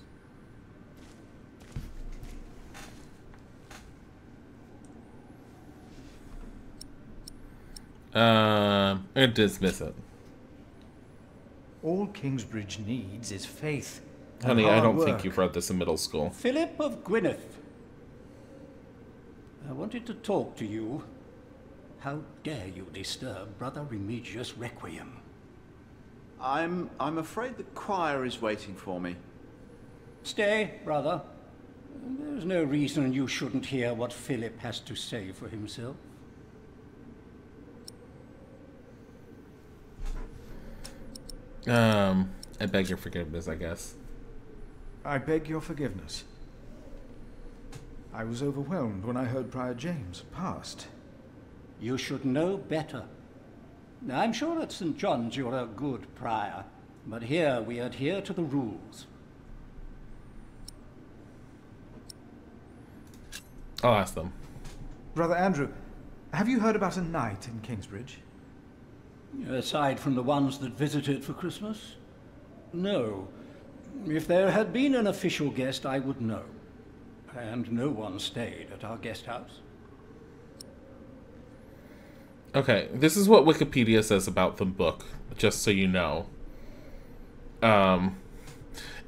Um, I'm dismiss it. All Kingsbridge needs is faith. Honey, I don't work. think you've read this in middle school. Philip of Gwynedd. I wanted to talk to you. How dare you disturb Brother Remigius' requiem? I'm I'm afraid the choir is waiting for me. Stay, brother. There's no reason you shouldn't hear what Philip has to say for himself. Um, I beg your forgiveness, I guess. I beg your forgiveness. I was overwhelmed when I heard Prior James passed. You should know better. I'm sure at St. John's you're a good prior, but here we adhere to the rules. I'll ask them. Brother Andrew, have you heard about a knight in Kingsbridge? Aside from the ones that visited for Christmas? No. If there had been an official guest, I would know. And no one stayed at our guest house. Okay, this is what Wikipedia says about the book, just so you know. Um,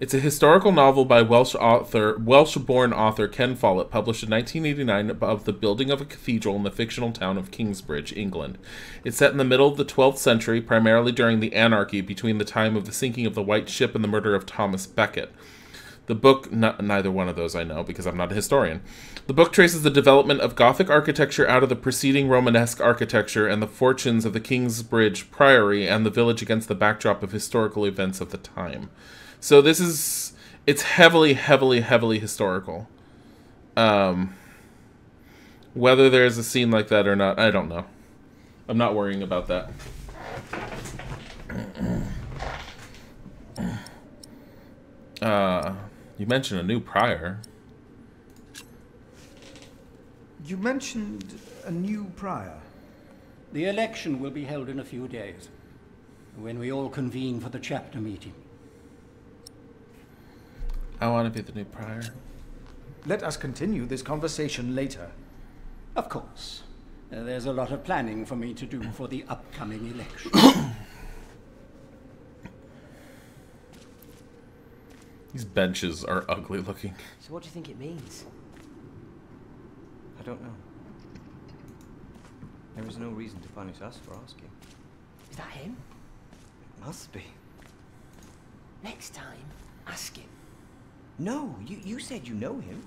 it's a historical novel by Welsh author, Welsh-born author Ken Follett, published in 1989 about the building of a cathedral in the fictional town of Kingsbridge, England. It's set in the middle of the 12th century, primarily during the anarchy between the time of the sinking of the White Ship and the murder of Thomas Becket. The book, neither one of those I know because I'm not a historian. The book traces the development of Gothic architecture out of the preceding Romanesque architecture and the fortunes of the Kingsbridge Priory and the village against the backdrop of historical events of the time. So this is it's heavily, heavily, heavily historical. Um, whether there's a scene like that or not, I don't know. I'm not worrying about that. Uh, you mentioned a new prior. You mentioned a new prior. The election will be held in a few days, when we all convene for the chapter meeting. I want to be the new prior. Let us continue this conversation later. Of course. Uh, there's a lot of planning for me to do for the upcoming election. These benches are ugly looking. So what do you think it means? I don't know. There is no reason to punish us for asking. Is that him? It must be. Next time, ask him. No, you, you said you know him.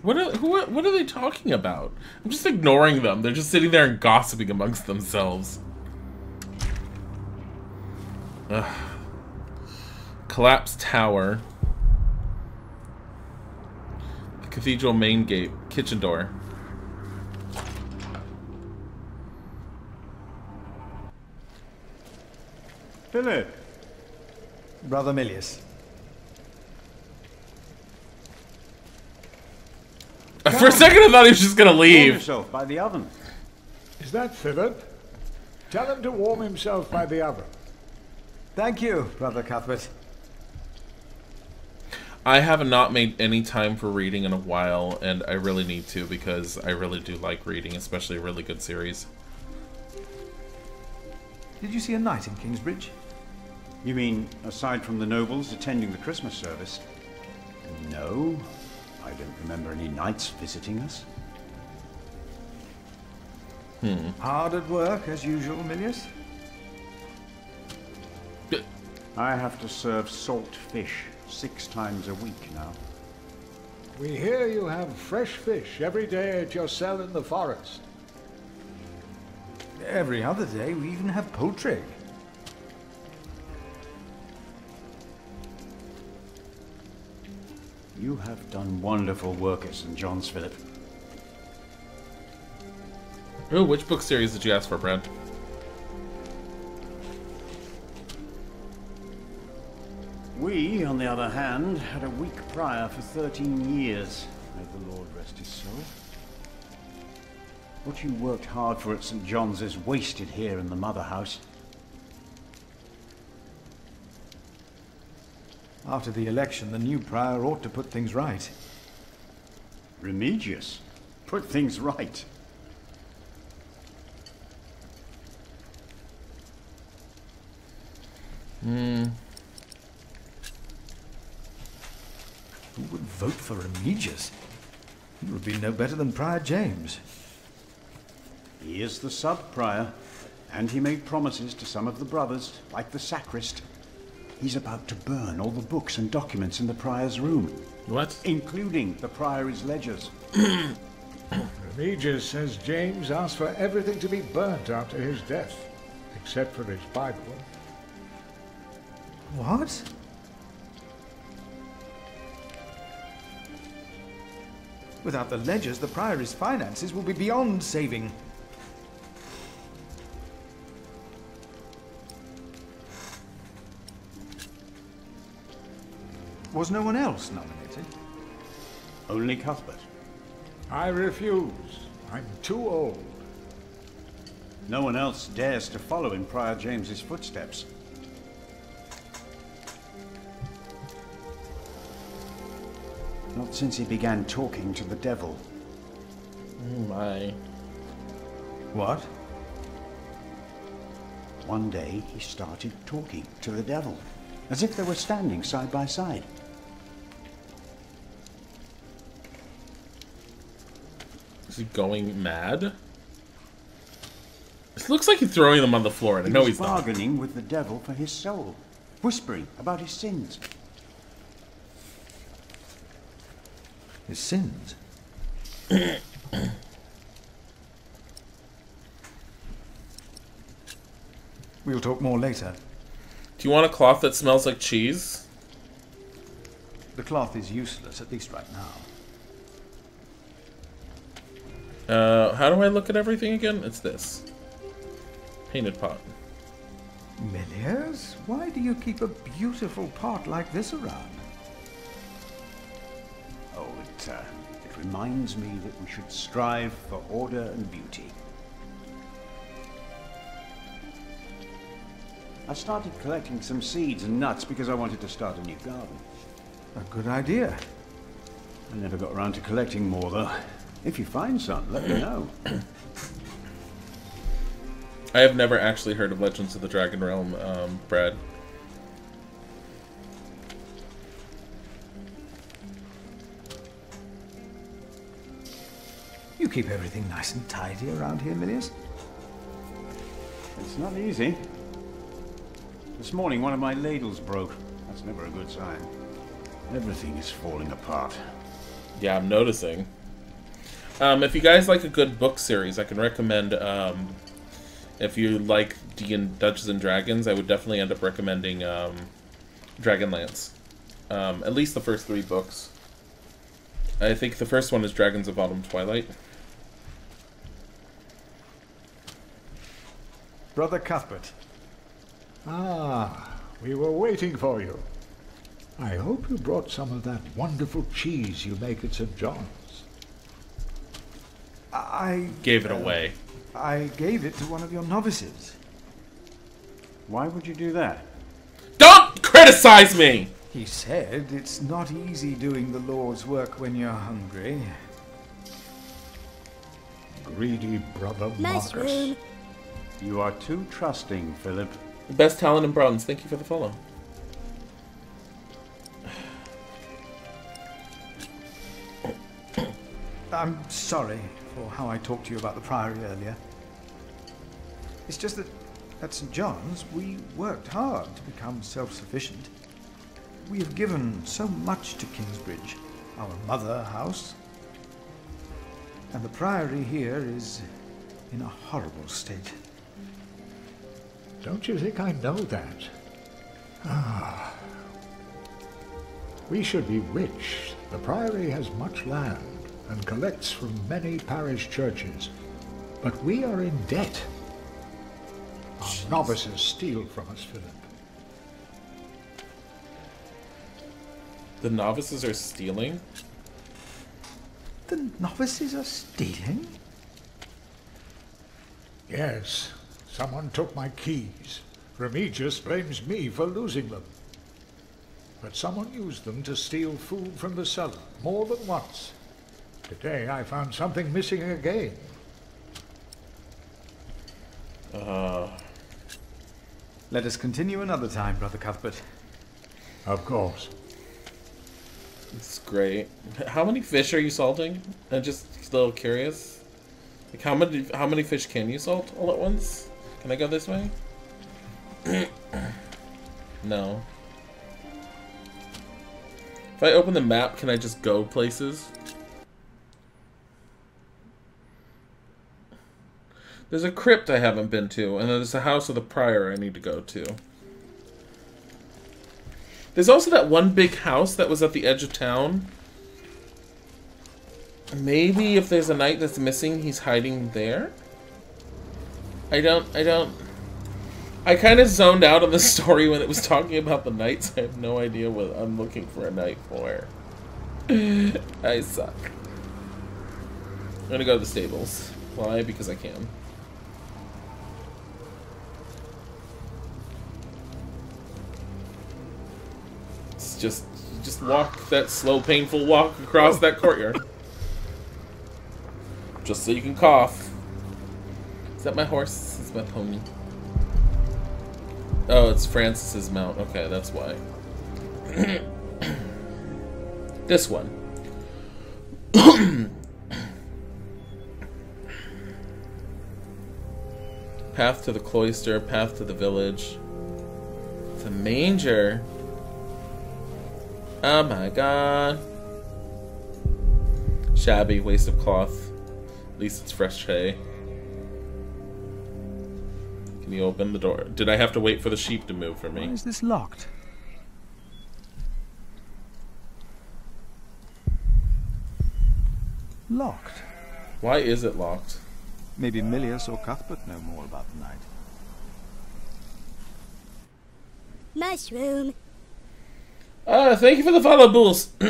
What are, who are, what are they talking about? I'm just ignoring them. They're just sitting there and gossiping amongst themselves. Ugh. Collapsed tower. The cathedral main gate. Kitchen door. Philip. Brother Milius. For a second, I thought he was just gonna Warm leave. yourself by the oven. Is that Philip? Tell him to warm himself by the oven. Thank you, Brother Cuthbert. I have not made any time for reading in a while, and I really need to because I really do like reading, especially a really good series. Did you see a knight in Kingsbridge? You mean, aside from the nobles attending the Christmas service? No, I don't remember any knights visiting us. Hmm. Hard at work, as usual, Milius? I have to serve salt fish six times a week now. We hear you have fresh fish every day at your cell in the forest. Every other day, we even have poultry. You have done wonderful work at St. John's, Philip. Ooh, which book series did you ask for, Brad? We, on the other hand, had a weak prior for 13 years. May the Lord rest his soul. What you worked hard for at St. John's is wasted here in the Mother House. After the election, the new prior ought to put things right. Remigius? Put things right. Hmm. Vote for Remigius? He would be no better than Prior James. He is the sub-prior, and he made promises to some of the brothers, like the sacrist. He's about to burn all the books and documents in the prior's room. What? Including the priory's ledgers. Remigius says James asked for everything to be burnt after his death, except for his Bible. What? Without the ledgers, the Priory's finances will be beyond saving. Was no one else nominated? Only Cuthbert. I refuse. I'm too old. No one else dares to follow in Prior James's footsteps. Not since he began talking to the devil. Oh my. What? One day he started talking to the devil, as if they were standing side by side. Is he going mad? It looks like he's throwing them on the floor, and I know was he's not. bargaining with the devil for his soul, whispering about his sins. His sins? we'll talk more later. Do you want a cloth that smells like cheese? The cloth is useless, at least right now. Uh, how do I look at everything again? It's this. Painted pot. Milius, why do you keep a beautiful pot like this around? It, it reminds me that we should strive for order and beauty. I started collecting some seeds and nuts because I wanted to start a new garden. A good idea. I never got around to collecting more, though. If you find some, let me know. I have never actually heard of Legends of the Dragon Realm, um, Brad. You keep everything nice and tidy around here, Milius. It's not easy. This morning, one of my ladles broke. That's never a good sign. Everything is falling apart. Yeah, I'm noticing. Um, if you guys like a good book series, I can recommend. Um, if you like D and Dungeons and Dragons, I would definitely end up recommending um, Dragonlance. Um, at least the first three books. I think the first one is Dragons of Autumn Twilight. Brother Cuthbert. Ah, we were waiting for you. I hope you brought some of that wonderful cheese you make at St. John's. I Gave it uh, away. I gave it to one of your novices. Why would you do that? Don't criticize me! He said it's not easy doing the Lord's work when you're hungry. Greedy brother Nice Marcus. room. You are too trusting, Philip. The best talent in bronze. Thank you for the follow. I'm sorry for how I talked to you about the Priory earlier. It's just that at St. John's, we worked hard to become self-sufficient. We have given so much to Kingsbridge, our mother house. And the Priory here is in a horrible state. Don't you think I know that? Ah. We should be rich. The Priory has much land and collects from many parish churches. But we are in debt. Our novices steal from us, Philip. The novices are stealing. The novices are stealing? Yes, someone took my keys. Remigius blames me for losing them. But someone used them to steal food from the cellar, more than once. Today I found something missing again. Uh, Let us continue another time, Brother Cuthbert. Of course. It's great. How many fish are you salting? I'm just a little curious. Like how many how many fish can you salt all at once? Can I go this way? no. If I open the map, can I just go places? There's a crypt I haven't been to, and there's a house of the prior I need to go to. There's also that one big house that was at the edge of town. Maybe if there's a knight that's missing, he's hiding there? I don't, I don't... I kind of zoned out on the story when it was talking about the knights. I have no idea what I'm looking for a knight for. I suck. I'm gonna go to the stables. Why? Because I can. It's just, just walk that slow, painful walk across that courtyard. Just so you can cough. Is that my horse? It's my pony. Oh, it's Francis's mount. Okay, that's why. this one. path to the cloister, path to the village. The manger. Oh my god. Shabby, waste of cloth. At least it's fresh hay. Can you open the door? Did I have to wait for the sheep to move for me? Why is this locked? Locked? Why is it locked? Maybe Milius or Cuthbert know more about the night. Mushroom. Uh, thank you for the follow, Bulls.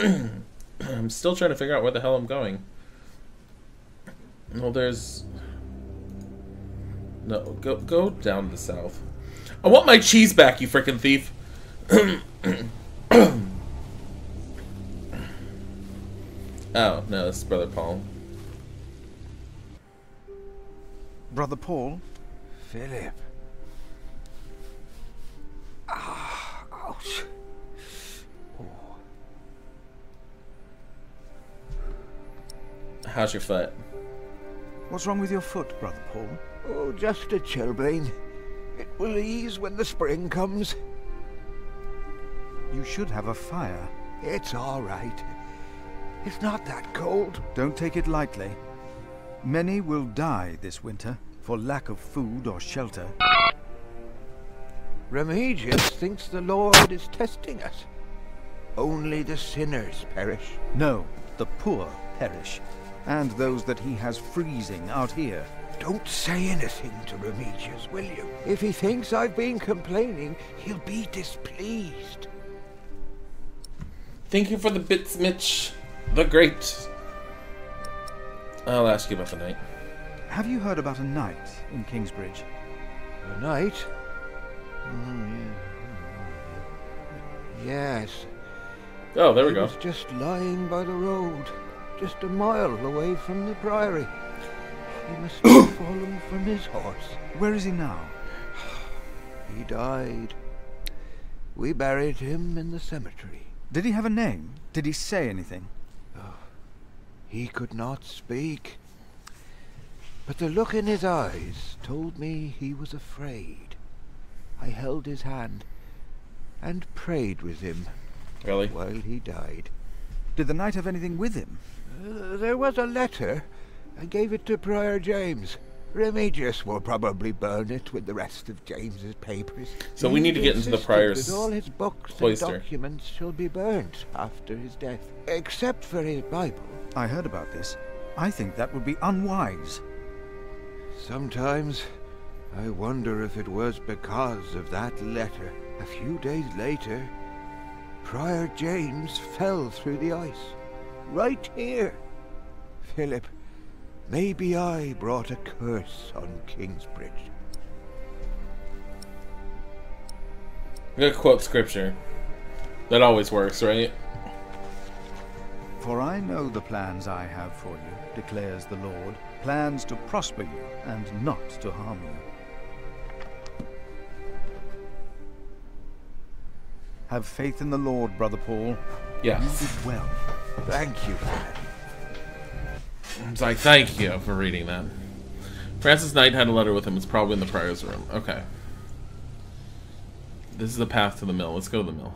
I'm still trying to figure out where the hell I'm going. Well, there's... No, go go down to the south. I want my cheese back, you freaking thief. oh, no, this is Brother Paul. Brother Paul? Philip. Ah, ouch. How's your foot? What's wrong with your foot, Brother Paul? Oh, just a chilblain. It will ease when the spring comes. You should have a fire. It's all right. It's not that cold. Don't take it lightly. Many will die this winter for lack of food or shelter. Remigius thinks the Lord is testing us. Only the sinners perish. No, the poor perish, and those that he has freezing out here. Don't say anything to Remigius, will you? If he thinks I've been complaining, he'll be displeased. Thank you for the bits, Mitch. The Great. I'll ask you about the knight. Have you heard about a knight in Kingsbridge? A knight? Oh, yeah. Yes. Oh, there we he go. was just lying by the road, just a mile away from the priory. He must have fallen from his horse. Where is he now? He died. We buried him in the cemetery. Did he have a name? Did he say anything? Oh, he could not speak. But the look in his eyes told me he was afraid. I held his hand and prayed with him really? while he died. Did the knight have anything with him? Uh, there was a letter. I gave it to Prior James. Remigius will probably burn it with the rest of James's papers. So we need to get into the insisted prior's that all his books cloister. and documents shall be burnt after his death, except for his Bible. I heard about this. I think that would be unwise. Sometimes I wonder if it was because of that letter. A few days later, Prior James fell through the ice. Right here. Philip, maybe I brought a curse on Kingsbridge. I'm gonna quote scripture. That always works, right? For I know the plans I have for you, declares the Lord, plans to prosper you and not to harm you. Have faith in the Lord, Brother Paul. Yes. You did well. Thank you, Dad. It's like, thank you for reading that. Francis Knight had a letter with him. It's probably in the prior's room. Okay. This is the path to the mill. Let's go to the mill.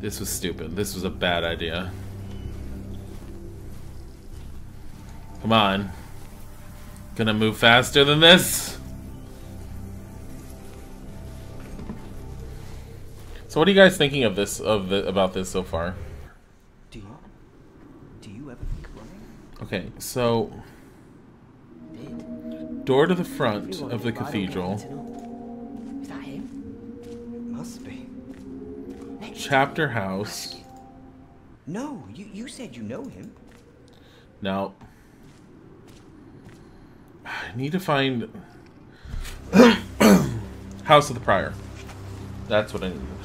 This was stupid. This was a bad idea. Come on. Gonna move faster than this? So what are you guys thinking of this of the about this so far? Do you? Do you ever think of running? Okay, so door to the front of the cathedral. Is that him? Must be. Chapter house. No, you, you said you know him. Now, I need to find House of the Prior. That's what I need.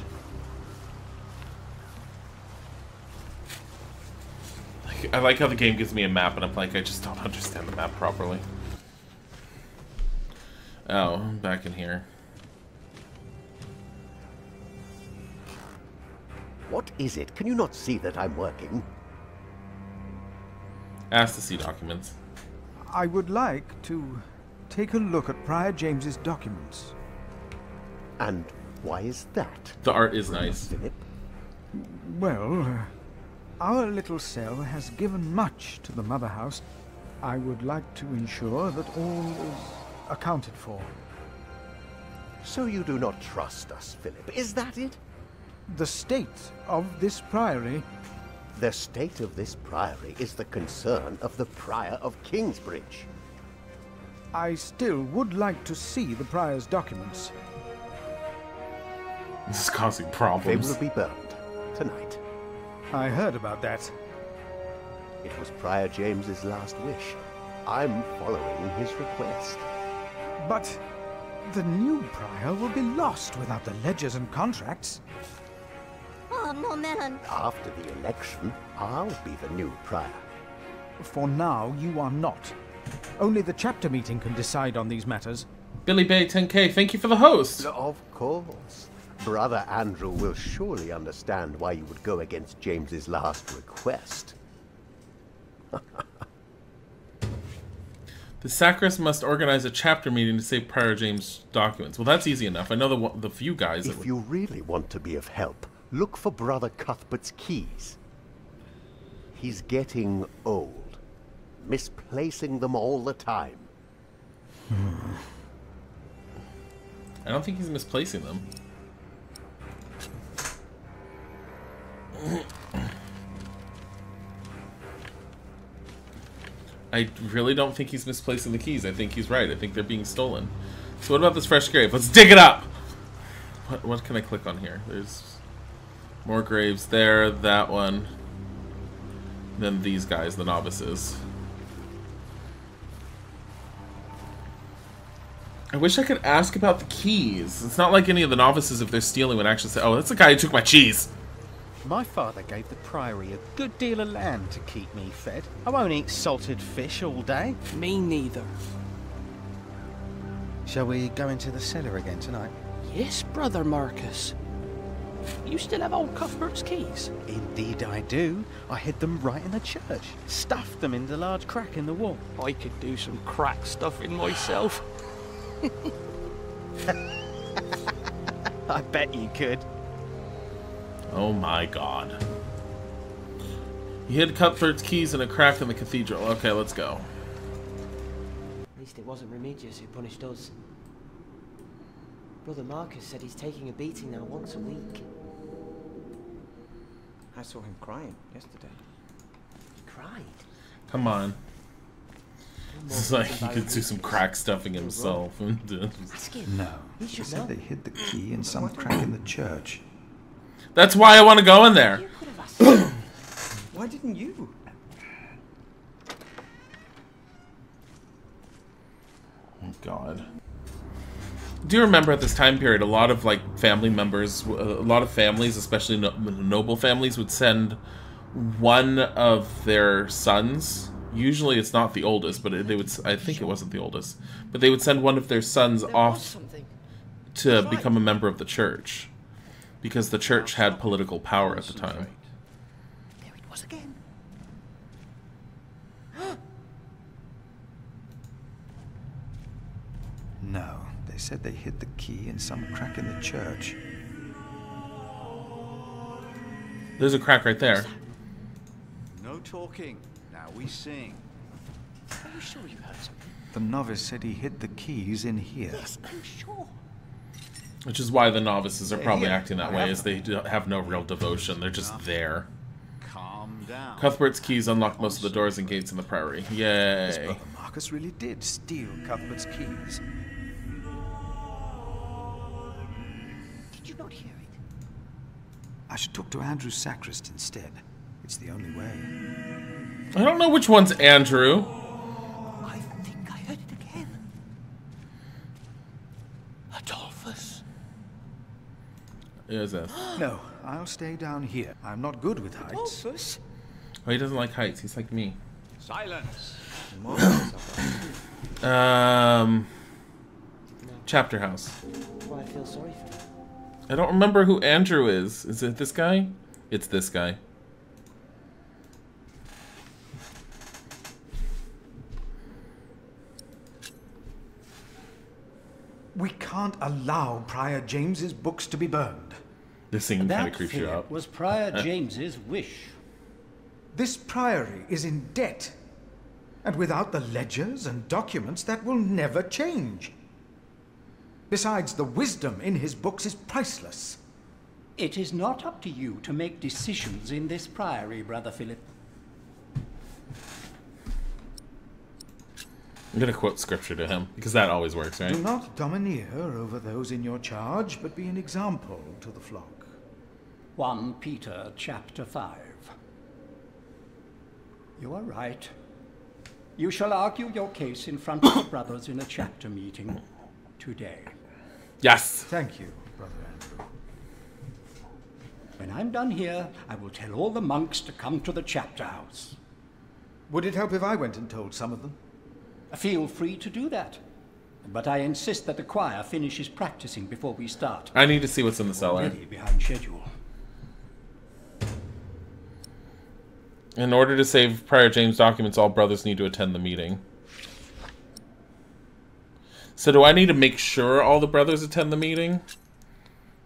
Like, I like how the game gives me a map, and I'm like, I just don't understand the map properly. Oh, I'm back in here. What is it? Can you not see that I'm working? Ask to see documents. I would like to take a look at Prior James's documents. And why is that? The art is nice. Philip? Well, uh, our little cell has given much to the Mother House. I would like to ensure that all is accounted for. So you do not trust us, Philip, is that it? The state of this priory The state of this priory is the concern of the Prior of Kingsbridge. I still would like to see the prior's documents. This is causing problems. They will be burned tonight. I heard about that. It was Prior James's last wish. I'm following his request. But the new prior will be lost without the ledgers and contracts. Oh, more melon. After the election, I'll be the new prior. For now, you are not. Only the chapter meeting can decide on these matters. Billy Bay 10k, thank you for the host. Of course. Brother Andrew will surely understand why you would go against James's last request. The sacrist must organize a chapter meeting to save Prior James' documents. Well, that's easy enough. I know the the few guys. If you really want to be of help, look for Brother Cuthbert's keys. He's getting old, misplacing them all the time. Hmm. I don't think he's misplacing them. I really don't think he's misplacing the keys. I think he's right. I think they're being stolen. So what about this fresh grave? Let's dig it up! What, what can I click on here? There's more graves there, that one. Then these guys, the novices. I wish I could ask about the keys. It's not like any of the novices, if they're stealing, would actually say, oh, that's the guy who took my cheese. My father gave the Priory a good deal of land to keep me fed. I won't eat salted fish all day. Me neither. Shall we go into the cellar again tonight? Yes, brother Marcus. You still have old Cuthbert's keys? Indeed I do. I hid them right in the church. Stuffed them in the large crack in the wall. I could do some crack stuffing myself. I bet you could. Oh my god. He hid Cuthbert's keys in a crack in the cathedral. Okay, let's go. At least it wasn't Remigius who punished us. Brother Marcus said he's taking a beating now once a week. I saw him crying yesterday. He cried. Come on. It's like he could do some crack stuffing himself. Uh, Ask him. No. He He said they hid the key in some crack in the church. That's why I want to go in there. Why didn't you? Oh God. Do you remember at this time period, a lot of like family members, uh, a lot of families, especially no- noble families, would send one of their sons. Usually, it's not the oldest, but they would. I think it wasn't the oldest, but they would send one of their sons off to become a member of the church. Because the church had political power at the time. There it was again. No, they said they hid the key in some crack in the church. There's a crack right there. No talking. Now we sing. Are you sure you heard something? The novice said he hid the keys in here. Yes, I'm sure. Which is why the novices are probably Here, acting that way, is they have no real devotion. They're just there. Calm down. Cuthbert's keys unlock most of the doors and gates in the priory. This Yay. brother Marcus really did steal Cuthbert's keys. Did you not hear it? I should talk to Andrew Sacrist instead. It's the only way. I don't know which one's Andrew. Is this? No, I'll stay down here. I'm not good with heights. Adolphus? Oh, he doesn't like heights. He's like me. Silence. Um, chapter house. Why I feel sorry for him. I don't remember who Andrew is. Is it this guy? It's this guy. We can't allow Prior James's books to be burned. This singing kind of That, creeps you out. was Prior. James's wish. This priory is in debt. And without the ledgers and documents, that will never change. Besides, the wisdom in his books is priceless. It is not up to you to make decisions in this priory, Brother Philip. I'm gonna quote scripture to him because that always works, right? Do not domineer over those in your charge, but be an example to the flock. 1 Peter chapter 5. You are right. You shall argue your case in front of the brothers in a chapter meeting today. Yes. Thank you, Brother Andrew. When I'm done here, I will tell all the monks to come to the chapter house. Would it help if I went and told some of them? Feel free to do that. But I insist that the choir finishes practicing before we start. I need to see what's in the cellar. Already behind schedule. In order to save Prior James documents, all brothers need to attend the meeting. So do I need to make sure all the brothers attend the meeting?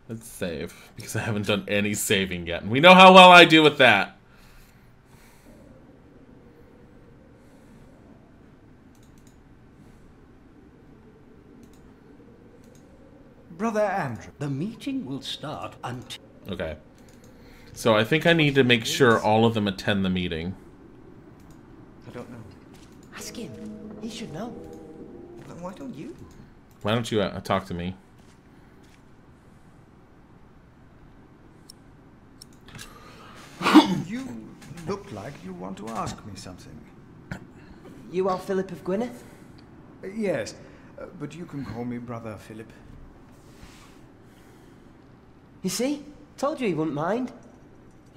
Let's save, because I haven't done any saving yet. And we know how well I do with that. Brother Andrew. The meeting will start until. Okay. So I think I need to make sure all of them attend the meeting. I don't know. Ask him. He should know. Why don't you? Why don't you uh, talk to me? You look like you want to ask me something. You are Philip of Gwynedd? Uh, Yes, uh, but you can call me Brother Philip. You see? Told you he wouldn't mind.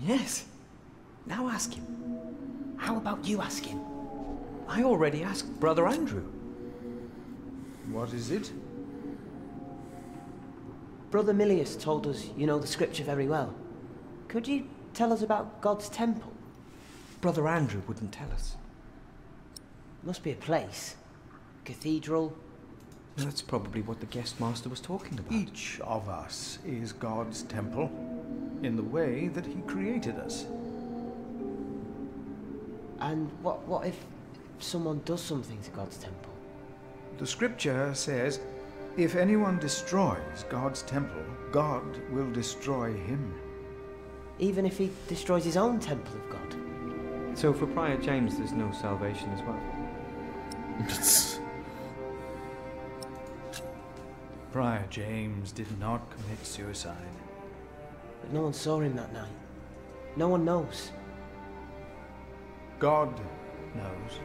Yes. Now ask him. How about you ask him? I already asked Brother Andrew. What is it? Brother Milius told us you know the scripture very well. Could you tell us about God's temple? Brother Andrew wouldn't tell us. Must be a place. Cathedral. That's probably what the guest master was talking about. Each of us is God's temple in the way that He created us. And what what if someone does something to God's temple? The scripture says, if anyone destroys God's temple, God will destroy him. Even if he destroys his own temple of God. So for Prior James, there's no salvation as well. Prior James did not commit suicide. But no one saw him that night. No one knows. God knows.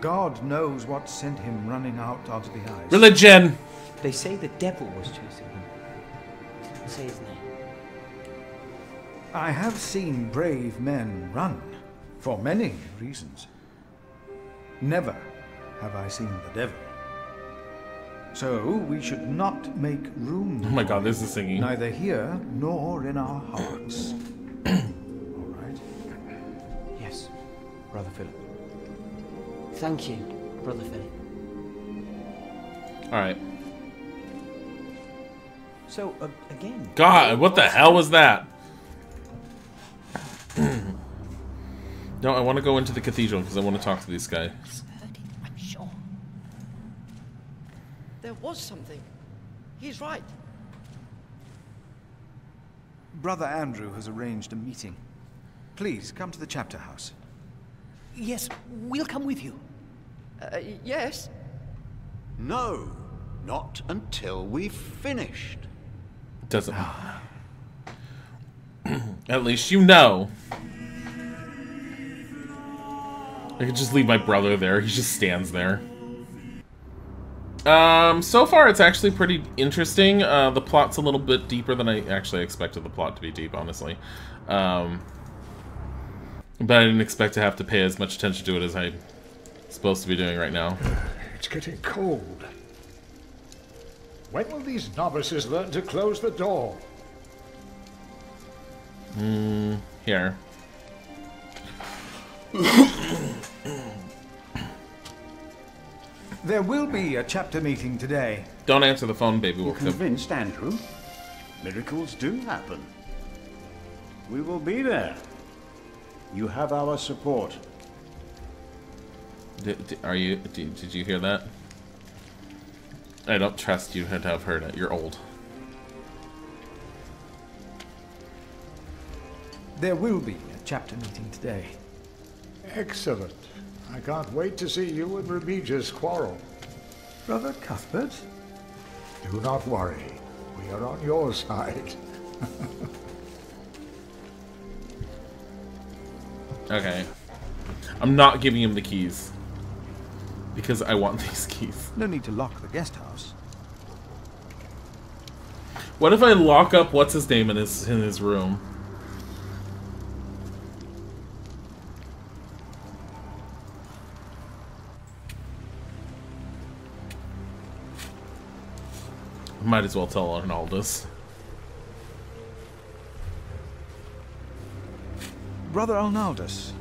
God knows what sent him running out onto the ice. Religion! They say the devil was chasing him. Didn't say his name. I have seen brave men run for many reasons. Never have I seen the devil. So we should not make room. Oh my god, this is singing. Neither here nor in our hearts. All right. Yes, Brother Philip. Thank you, Brother Philip. Alright. So, uh, again. God, what the hell was that? no, I want to go into the cathedral because I want to talk to these guys. I'm sure. There was something. He's right. Brother Andrew has arranged a meeting. Please come to the chapter house. Yes, we'll come with you. Uh, yes. No, not until we've finished. Doesn't. At least you know. I could just leave my brother there. He just stands there. Um, so far it's actually pretty interesting. Uh, the plot's a little bit deeper than I actually expected the plot to be deep, honestly. Um, but I didn't expect to have to pay as much attention to it as I'm supposed to be doing right now. It's getting cold. When will these novices learn to close the door? Hmm, here. There will be a chapter meeting today. Don't answer the phone, baby. You We'll convinced Andrew? Miracles do happen. We will be there. You have our support. Did, did- are you? Did, did you hear that? I don't trust you to have heard it. You're old. There will be a chapter meeting today. Excellent. I can't wait to see you and Remigius quarrel. Brother Cuthbert? Do not worry. We are on your side. Okay. I'm not giving him the keys. Because I want these keys. No need to lock the guest house. What if I lock up what's his name in his in his room? Might as well tell Arnaldus. Brother Arnaldus.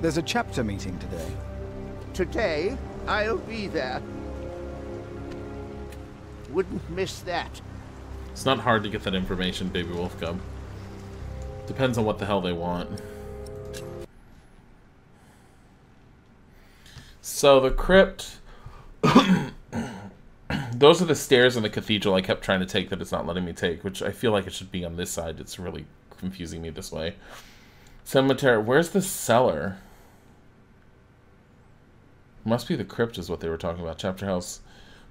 There's a chapter meeting today. Today, I'll be there. Wouldn't miss that. It's not hard to get that information, baby wolf cub. Depends on what the hell they want. So the crypt. Those are the stairs in the cathedral I kept trying to take that it's not letting me take, which I feel like it should be on this side. It's really confusing me this way. Cemetery. Where's the cellar? Must be the crypt, is what they were talking about. Chapter house,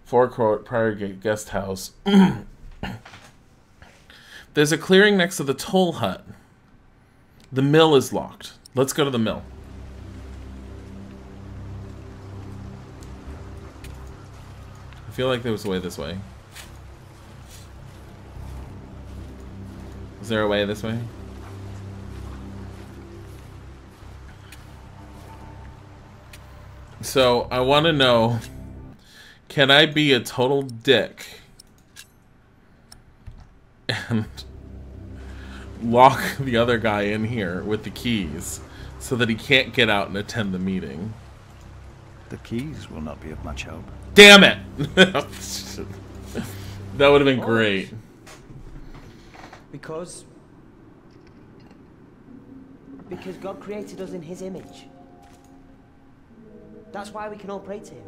forecourt, prior guest house. There's a clearing next to the toll hut. The mill is locked. Let's go to the mill. Feel like there was a way this way. Is there a way this way? So, I want to know can I be a total dick and lock the other guy in here with the keys so that he can't get out and attend the meeting? The keys will not be of much help. Damn it! that would have been great. Because. Because God created us in His image. That's why we can all pray to Him.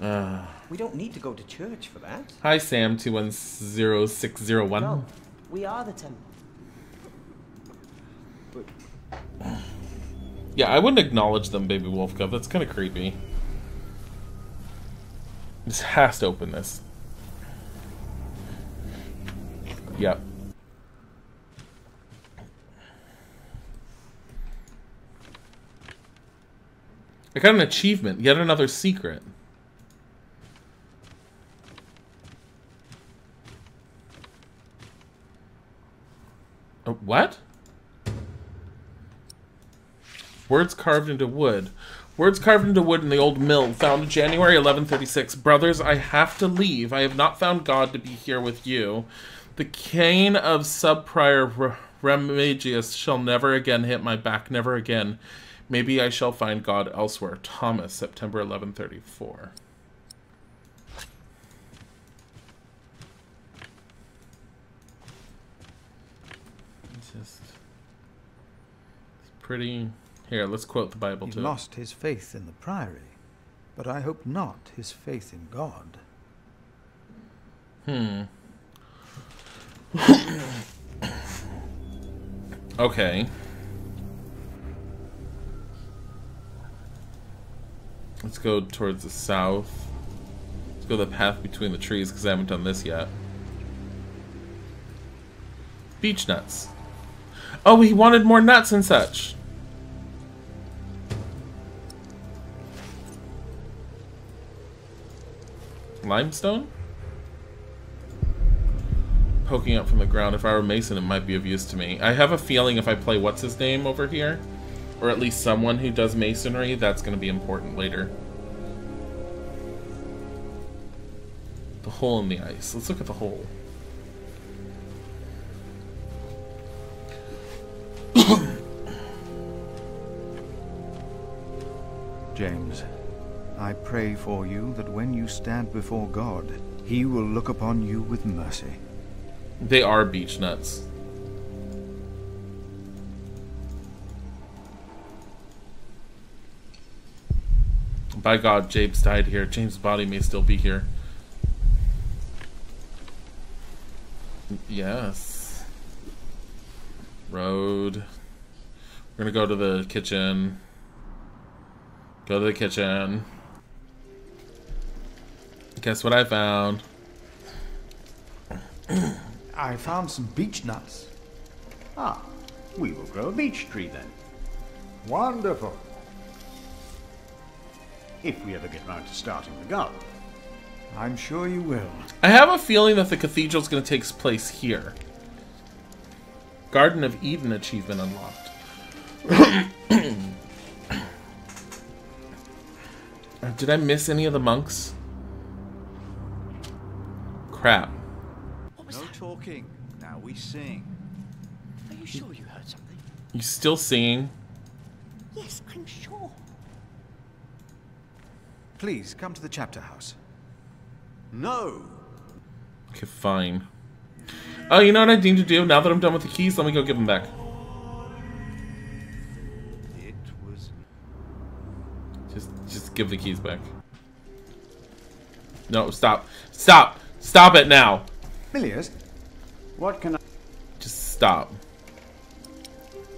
Uh, We don't need to go to church for that. hi, Sam two one zero six zero one. No, we are the temple. Yeah, I wouldn't acknowledge them, baby wolf cub. That's kind of creepy. This has to open this. Yep. I got an achievement. Yet another secret. Uh, what? Words carved into wood. Words carved into wood in the old mill, found January 1136. Brothers, I have to leave. I have not found God to be here with you. The cane of subprior Remigius shall never again hit my back, never again. Maybe I shall find God elsewhere. Thomas, September 1134. It's just it's pretty. Here, let's quote the Bible He too. lost his faith in the priory, but I hope not his faith in God. Hmm. okay. Let's go towards the south. Let's go the path between the trees because I haven't done this yet. Beech nuts. Oh, he wanted more nuts and such. Limestone? Poking up from the ground. If I were Mason, it might be of use to me. I have a feeling if I play what's his name over here, or at least someone who does masonry, that's going to be important later. The hole in the ice. Let's look at the hole. Pray for you that when you stand before God, he will look upon you with mercy. They are beech nuts. By God, James died here. James' body may still be here. Yes. Road. We're gonna go to the kitchen. Go to the kitchen. Guess what I found? I found some beech nuts. Ah, we will grow a beech tree then. Wonderful. If we ever get round to starting the garden. I'm sure you will. I have a feeling that the cathedral's going to take place here. Garden of Eden achievement unlocked. Did I miss any of the monks? Crap. no talking. Now we sing. Are you sure you heard something? You still singing? Yes, I'm sure. Please come to the chapter house. No. Okay, fine. Oh, you know what I need to do? Now that I'm done with the keys, let me go give them back. It was Just, just give the keys back. No, stop. Stop! Stop it now! Milius, what can I... Just stop.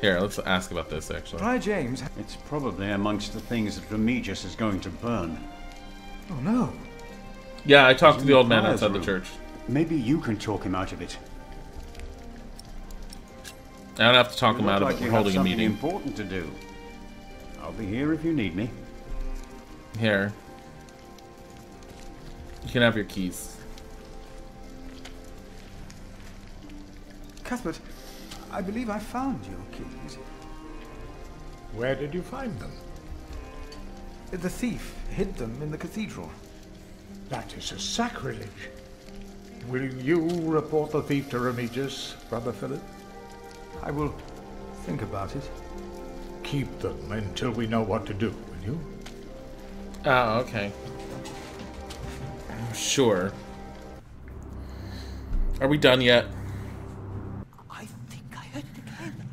Here, let's ask about this, actually. Try James. It's probably amongst the things that Remigius is going to burn. Oh no. Yeah, I talked to the old man Prior's outside the church. Maybe you can talk him out of it. I don't have to talk You him look out of like it. you We're have holding a something meeting. important to do. I'll be here if you need me. Here. You can have your keys. Cuthbert, I believe I found your keys. Where did you find them? The thief hid them in the cathedral. That is a sacrilege. Will you report the thief to Remigius, Brother Philip? I will think about it. Keep them until we know what to do, will you? Oh, okay. Sure. Are we done yet? I think I heard it again.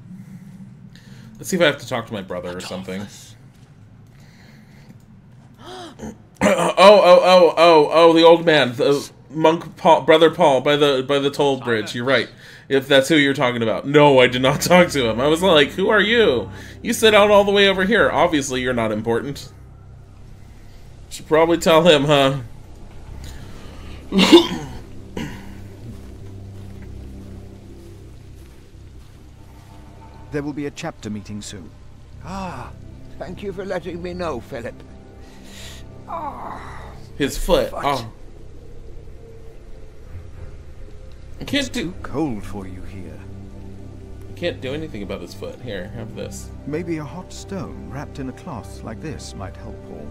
Let's see if I have to talk to my brother or something. oh, oh, oh, oh, oh, the old man, the monk Paul, brother Paul by the by the toll bridge. You're right. If that's who you're talking about. No, I did not talk to him. I was like, "Who are you? You sit out all the way over here. Obviously, you're not important." Should probably tell him, huh? There will be a chapter meeting soon. Ah, thank you for letting me know, Philip. Ah, His foot. Oh. I can't do. Cold for you here. I can't do anything about his foot. Here, have this. Maybe a hot stone wrapped in a cloth like this might help Paul.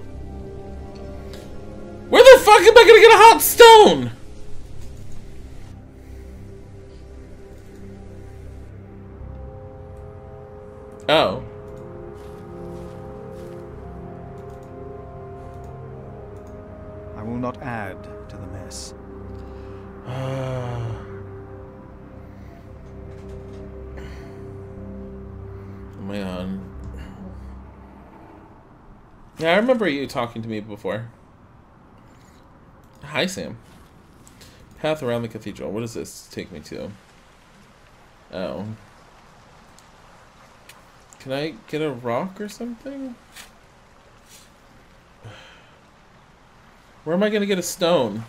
Where the fuck am I gonna get a hot stone? Oh. I will not add to the mess. Oh my god. Yeah, I remember you talking to me before. Hi, Sam. Path around the cathedral. What does this take me to? Oh. Can I get a rock or something? Where am I going to get a stone?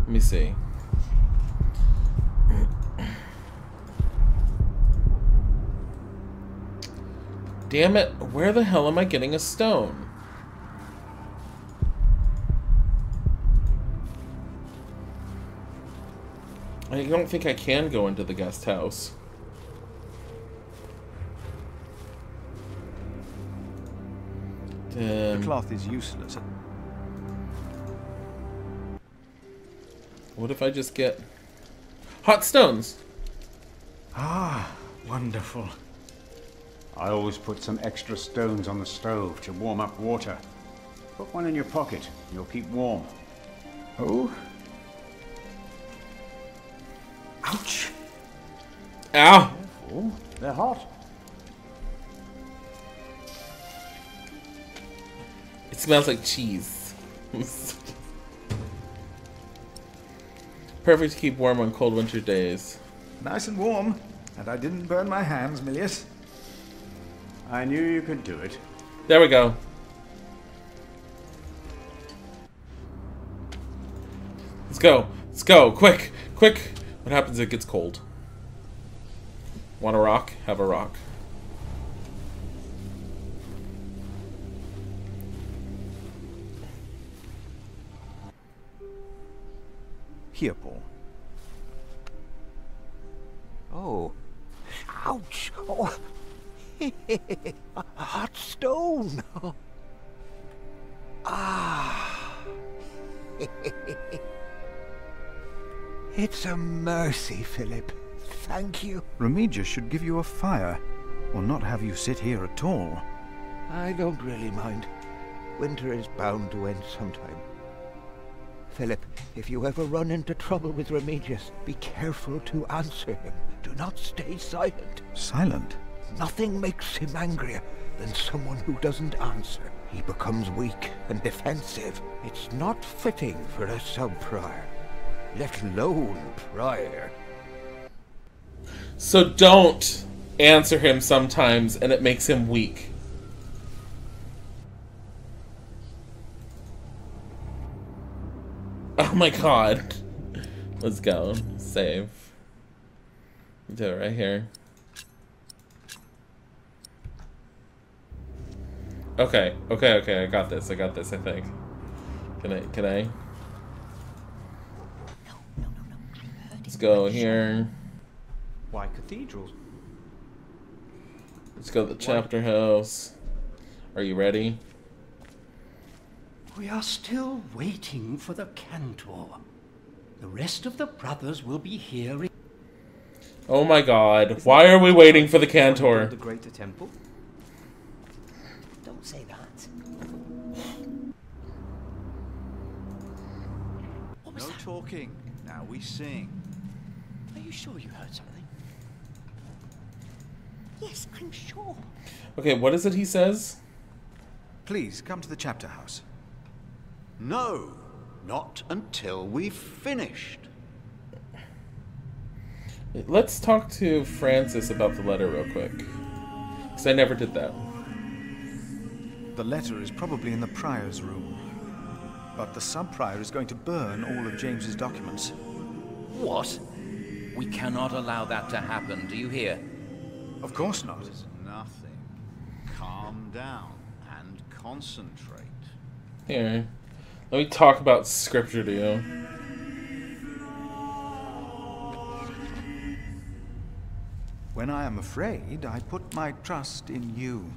Let me see. Damn it, where the hell am I getting a stone? I don't think I can go into the guest house. The cloth is useless. What if I just get hot stones? Ah, wonderful. I always put some extra stones on the stove to warm up water. Put one in your pocket, you'll keep warm. Oh? Ouch! Ow! Oh, they're hot. It smells like cheese. Perfect to keep warm on cold winter days. Nice and warm. And I didn't burn my hands, Milius. I knew you could do it. There we go. Let's go. Let's go. Quick. Quick. What happens if it gets cold? Want a rock? Have a rock. Here, Paul. Oh. Ouch! Oh. hot stone! ah. it's a mercy, Philip. Thank you. Remigius should give you a fire, or not have you sit here at all. I don't really mind. Winter is bound to end sometime. Philip, if you ever run into trouble with Remigius, be careful to answer him. Do not stay silent. Silent? Nothing makes him angrier than someone who doesn't answer. He becomes weak and defensive. It's not fitting for a sub-prior, let alone prior. So don't answer him sometimes and it makes him weak. Oh my god. Let's go. Save. Do it right here. Okay, okay, okay, I got this, I got this, I think. Can I, can I? Let's go here. Why cathedrals? Let's go to the chapter house. Are you ready? We are still waiting for the cantor. The rest of the brothers will be here. in- Oh my god, why are we waiting for the cantor? The greater temple? Don't say that. No talking. Now we sing. Are you sure you heard something? Yes, I'm sure. Okay, what is it he says? Please, come to the chapter house. No, not until we've finished. Let's talk to Francis about the letter real quick. Because I never did that. The letter is probably in the prior's room. But the sub-prior is going to burn all of James's documents. What? We cannot allow that to happen. Do you hear? Of course not. Nothing. Calm down and concentrate. Here. Let me talk about scripture to you. When I am afraid, I put my trust in you.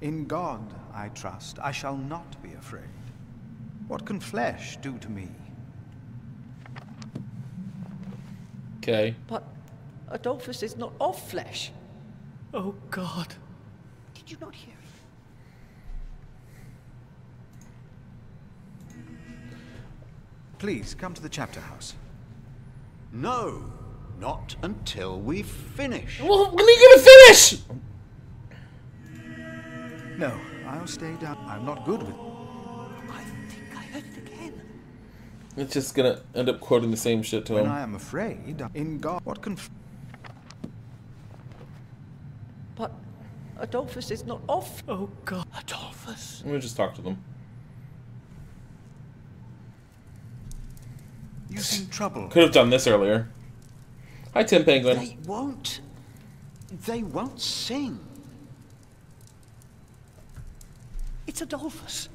In God I trust. I shall not be afraid. What can flesh do to me? Okay. But Adolphus is not of flesh. Oh, God. Did you not hear Please, come to the chapter house. No, not until we finish. finished. Well, when are you gonna finish? No, I'll stay down. I'm not good with... It's just gonna end up quoting the same shit to When him. I am afraid, in God... What can... But Adolphus is not off. Oh, God. Adolphus? Let me just talk to them. You seem troubled. Could have done this earlier. Hi, Tim Penguin. They won't. They won't sing. It's Adolphus.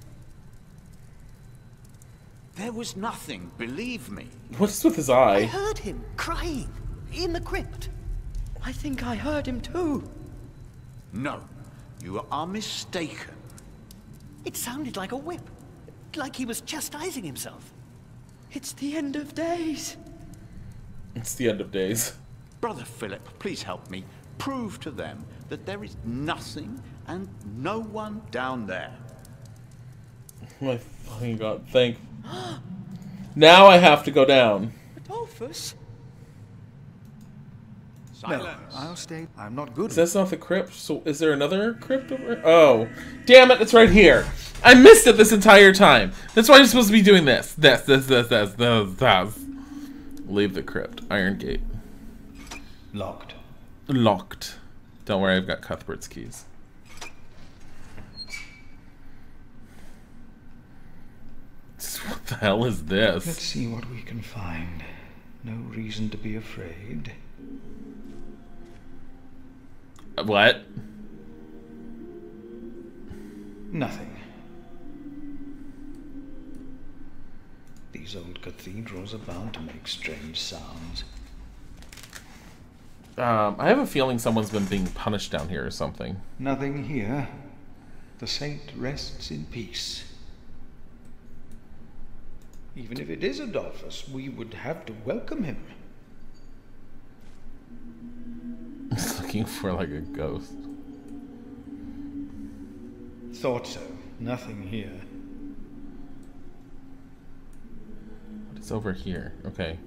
There was nothing, believe me. What's with his eye? I heard him crying in the crypt. I think I heard him too. No, you are mistaken. It sounded like a whip, like he was chastising himself. It's the end of days. It's the end of days. Brother Philip, please help me. Prove to them that there is nothing and no one down there. My fucking god, thank. Now I have to go down. Adolphus? No, I'll stay. I'm not good Is this not the crypt? So is there another crypt over? Oh, damn it! It's right here. I missed it this entire time. That's why I'm supposed to be doing this. This, this, this, this, this, this. Leave the crypt. Iron Gate. Locked. Locked. Don't worry, I've got Cuthbert's keys. What the hell is this? Let's see what we can find. No reason to be afraid. What? Nothing. These old cathedrals are bound to make strange sounds. Um, I have a feeling someone's been being punished down here or something. Nothing here. The saint rests in peace. Even if it is Adolphus, we would have to welcome him. He's looking for like a ghost. Thought so. Nothing here. What is over here? Okay.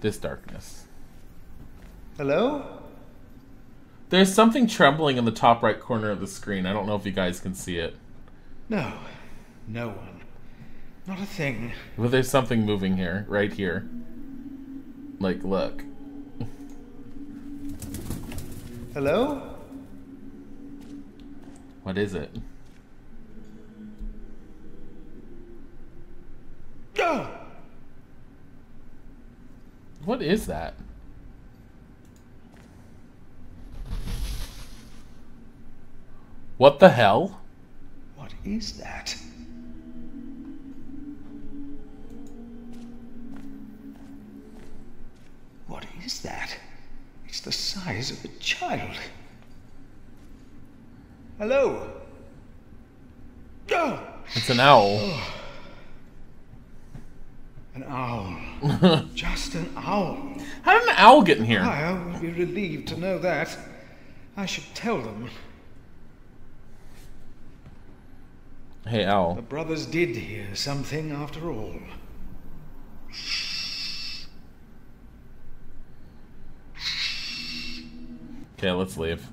This darkness. Hello? There's something trembling in the top right corner of the screen. I don't know if you guys can see it. No. No one. Not a thing. But there's something moving here, right here. Like, look. Hello? What is it? Ah! What is that? What the hell? What is that? What is that? It's the size of a child. Hello? It's an owl. An owl. Just an owl. How did an owl get in here? I will be relieved to know that. I should tell them. Hey, owl. The brothers did hear something after all. Okay, let's leave.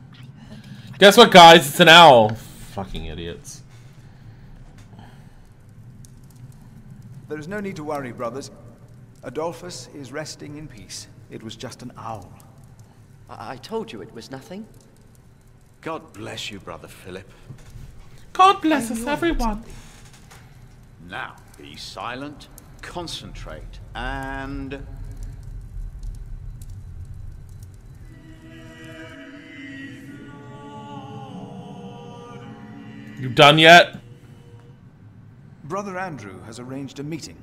Guess what, guys? It's an owl. Fucking idiots. There is no need to worry, brothers. Adolphus is resting in peace. It was just an owl. I, I told you it was nothing. God bless you, Brother Philip. God bless us, everyone. Now, be silent, concentrate, and... You done yet? Brother Andrew has arranged a meeting.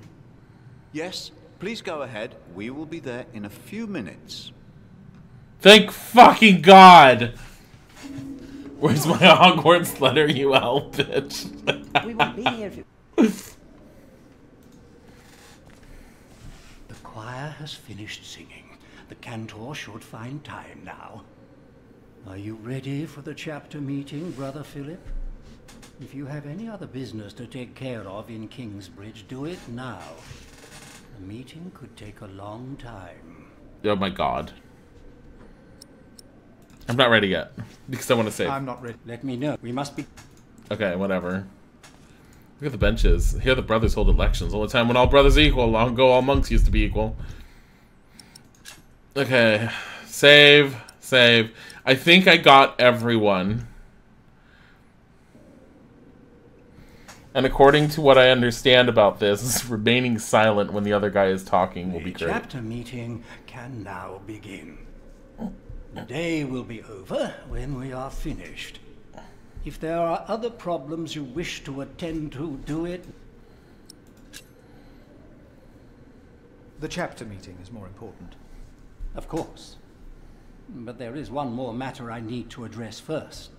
Yes, please go ahead. We will be there in a few minutes. Thank fucking God! Where's my Hogwarts letter, you elf bitch? we won't be here if The choir has finished singing. The cantor should find time now. Are you ready for the chapter meeting, Brother Philip? If you have any other business to take care of in Kingsbridge, do it now. The meeting could take a long time. oh my God. I'm not ready yet because I want to save. I'm not ready. Let me know. We must be. Okay, whatever. Look at the benches. Here the brothers hold elections. All the time when all brothers equal. Long ago all monks used to be equal. Okay. Save. Save. I think I got everyone. And according to what I understand about this, remaining silent when the other guy is talking will be The great. chapter meeting can now begin. The day will be over when we are finished. If there are other problems you wish to attend to, do it. The chapter meeting is more important. Of course. But there is one more matter I need to address first.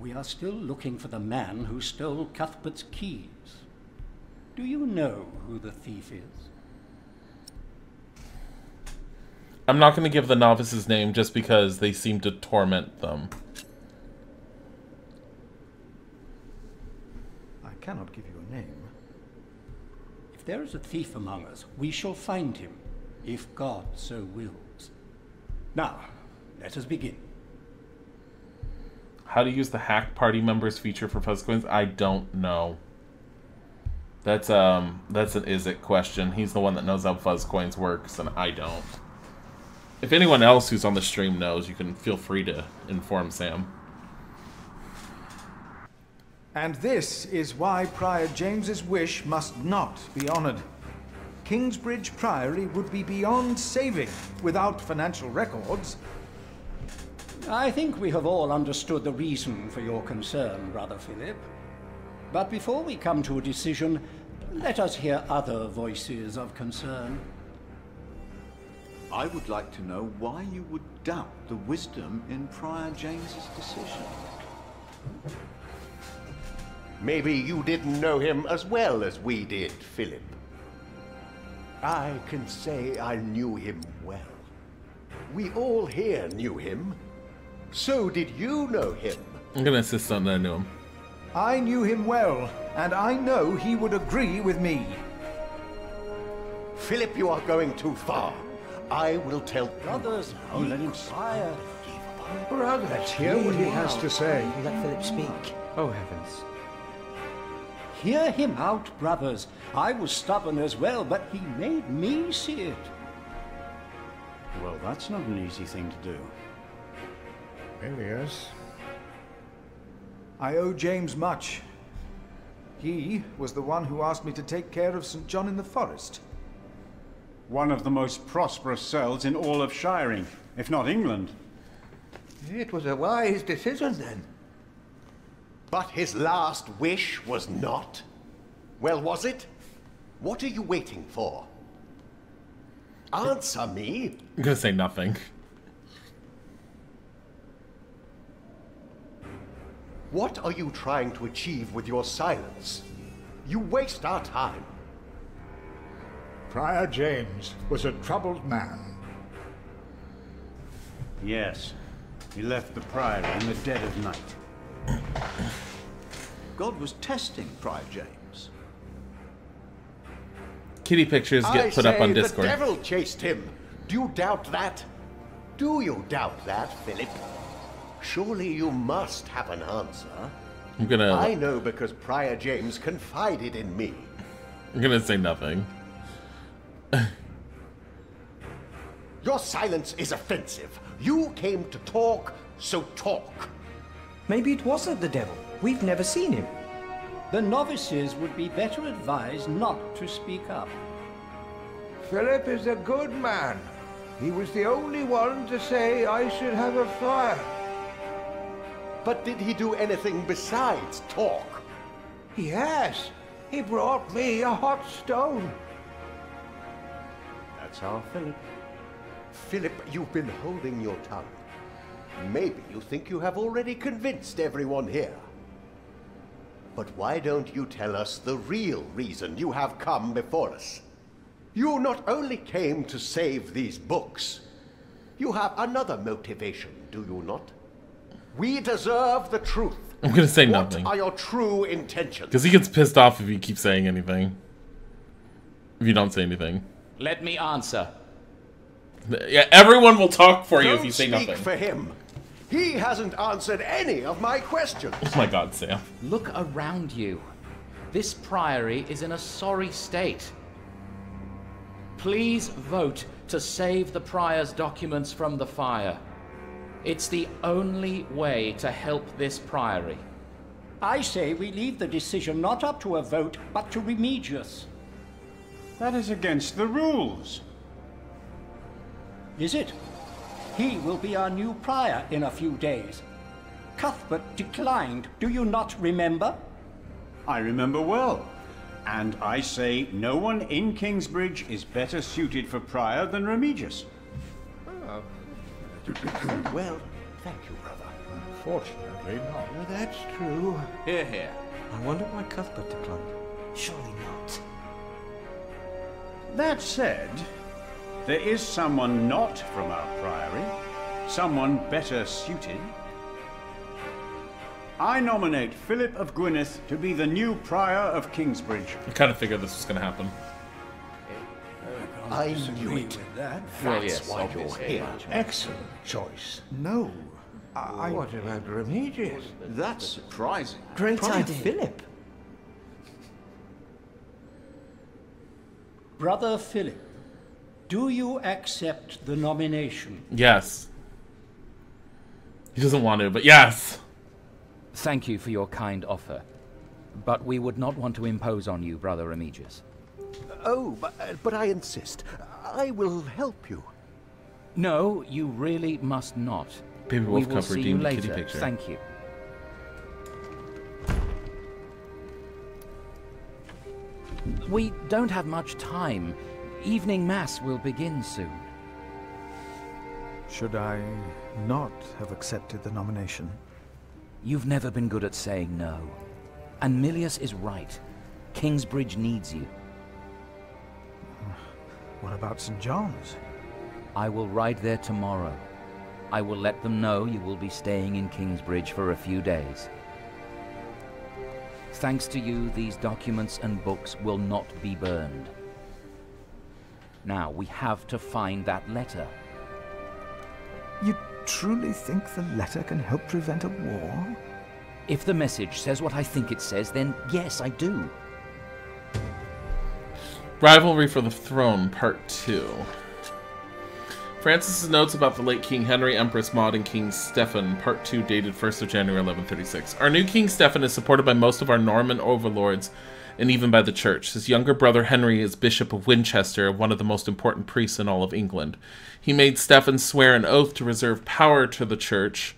We are still looking for the man who stole Cuthbert's keys. Do you know who the thief is? I'm not going to give the novice's name just because they seem to torment them. I cannot give you a name. If there is a thief among us, we shall find him, if God so wills. Now, let us begin. How to use the hack party members feature for Fuzzcoins? I don't know. That's um that's an is it question. He's the one that knows how Fuzzcoins works, and I don't. If anyone else who's on the stream knows, you can feel free to inform Sam. And this is why Prior James's wish must not be honoured. Kingsbridge Priory would be beyond saving without financial records. I think we have all understood the reason for your concern, Brother Philip. But before we come to a decision, let us hear other voices of concern. I would like to know why you would doubt the wisdom in Prior James's decision. Maybe you didn't know him as well as we did, Philip. I can say I knew him well. We all here knew him. So did you know him. I'm gonna insist on that I knew him. I knew him well, and I know he would agree with me. Philip, you are going too far. I will tell Brothers, Oh, let him fire. Brother, let's hear what he has to say. Let Philip speak. Oh, heavens. Hear him out, brothers. I was stubborn as well, but he made me see it. Well, that's not an easy thing to do. Elias. I owe James much. He was the one who asked me to take care of St. John in the Forest. One of the most prosperous cells in all of Shiring, if not England. It was a wise decision then. But his last wish was not. Well, was it? What are you waiting for? Answer me. I'm gonna say nothing. What are you trying to achieve with your silence? You waste our time. Prior James was a troubled man. Yes. He left the priory in the dead of night. God was testing Prior James. Kitty pictures get I put up on Discord. The devil chased him. Do you doubt that? Do you doubt that, Philip? Surely you must have an answer. I'm gonna I know because Prior James confided in me. I'm gonna say nothing. Your silence is offensive. You came to talk, so talk. Maybe it wasn't the devil. We've never seen him. The novices would be better advised not to speak up. Philip is a good man. He was the only one to say I should have a fire. But did he do anything besides talk? Yes. He brought me a hot stone. That's our Philip. Philip, you've been holding your tongue. Maybe you think you have already convinced everyone here. But why don't you tell us the real reason you have come before us? You not only came to save these books, you have another motivation, do you not? We deserve the truth. I'm gonna say what nothing. are your true intentions? Because he gets pissed off if you keep saying anything. If you don't say anything. Let me answer. Yeah, everyone will talk for you if Don't you say speak nothing. for him. He hasn't answered any of my questions. Oh my god, Sam. Look around you. This priory is in a sorry state. Please vote to save the prior's documents from the fire. It's the only way to help this priory. I say we leave the decision not up to a vote, but to Remigius. That is against the rules. Is it? He will be our new prior in a few days. Cuthbert declined, do you not remember? I remember well. And I say no one in Kingsbridge is better suited for prior than Remigius. Ah, well, thank you, brother. Unfortunately not. That's true. Here, here. I wonder why Cuthbert declined. Surely not. That said, there is someone not from our priory, someone better suited. I nominate Philip of Gwynedd to be the new prior of Kingsbridge. I kind of figured this was gonna happen. I knew it. with that. Well, That's yes, why you're obviously. here. Excellent choice. No. I... What about Remigius? That's surprising. Great Prior idea. Philip. Brother Philip, do you accept the nomination? Yes. He doesn't want to, but yes. Thank you for your kind offer. But we would not want to impose on you, Brother Remigius. Oh, but, uh, but I insist. I will help you. No, you really must not. Baby we Wolf will see you later. picture. Thank you. We don't have much time. Evening Mass will begin soon. Should I not have accepted the nomination? You've never been good at saying no. And Milius is right. Kingsbridge needs you. What about St. John's? I will ride there tomorrow. I will let them know you will be staying in Kingsbridge for a few days. Thanks to you, these documents and books will not be burned. Now, we have to find that letter. You truly think the letter can help prevent a war? If the message says what I think it says, then yes, I do. Rivalry for the Throne, Part 2. Francis's notes about the late King Henry, Empress Maud, and King Stephen, Part 2, dated 1st of January 1136. Our new King Stephen is supported by most of our Norman overlords and even by the Church. His younger brother Henry is Bishop of Winchester, one of the most important priests in all of England. He made Stephen swear an oath to reserve power to the Church,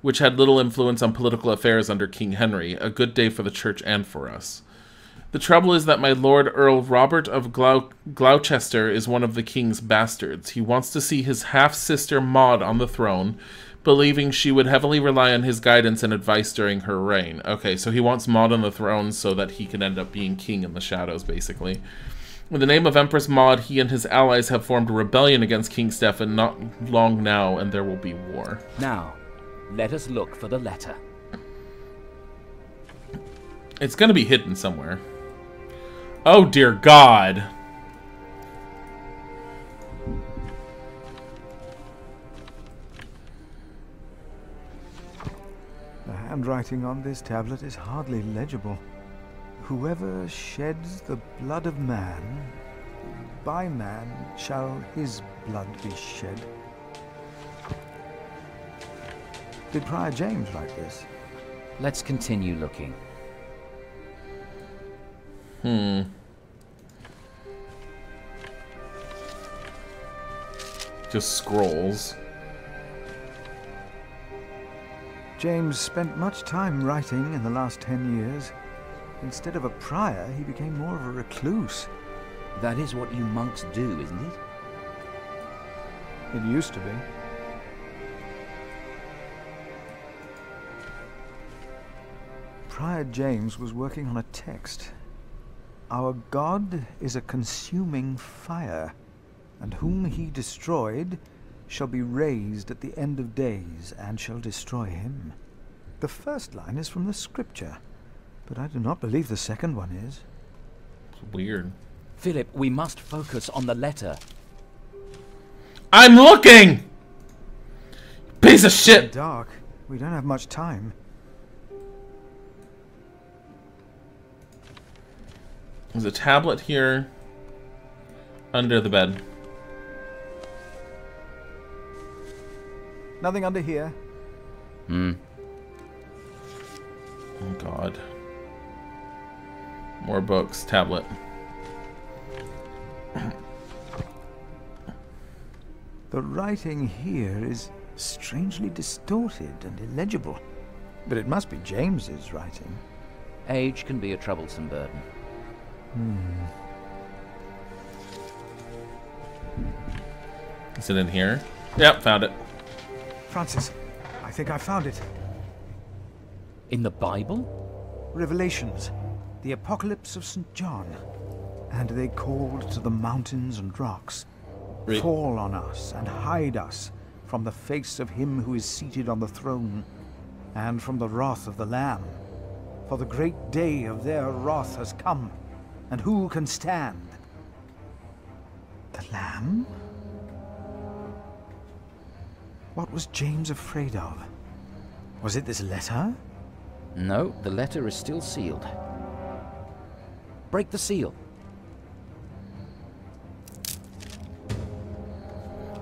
which had little influence on political affairs under King Henry, a good day for the Church and for us. The trouble is that my Lord Earl Robert of Glou- Gloucester is one of the king's bastards. He wants to see his half sister Maud on the throne, believing she would heavily rely on his guidance and advice during her reign. Okay, so he wants Maud on the throne so that he can end up being king in the shadows, basically. In the name of Empress Maud, he and his allies have formed a rebellion against King Stephen not long now, and there will be war. Now, let us look for the letter. It's gonna be hidden somewhere. Oh dear God. The handwriting on this tablet is hardly legible. Whoever sheds the blood of man, by man shall his blood be shed. Did Prior James write this? Let's continue looking. Hmm. Just scrolls. James spent much time writing in the last ten years. Instead of a prior, he became more of a recluse. That is what you monks do, isn't it? It used to be. Prior James was working on a text. Our God is a consuming fire, and whom he destroyed shall be raised at the end of days, and shall destroy him. The first line is from the scripture, but I do not believe the second one is. It's weird. Philip, we must focus on the letter. I'm looking! Piece of shit! Dark. We don't have much time. There's a tablet here under the bed. Nothing under here. Hmm. Oh god. More books. Tablet. The writing here is strangely distorted and illegible. But it must be James's writing. Age can be a troublesome burden. Hmm. Is it in here? Yep, found it. Francis, I think I found it. In the Bible? Revelations, the Apocalypse of St. John. And they called to the mountains and rocks, Re- Fall on us and hide us from the face of him who is seated on the throne, and from the wrath of the Lamb. For the great day of their wrath has come, and who can stand? The Lamb? What was James afraid of? Was it this letter? No, the letter is still sealed. Break the seal.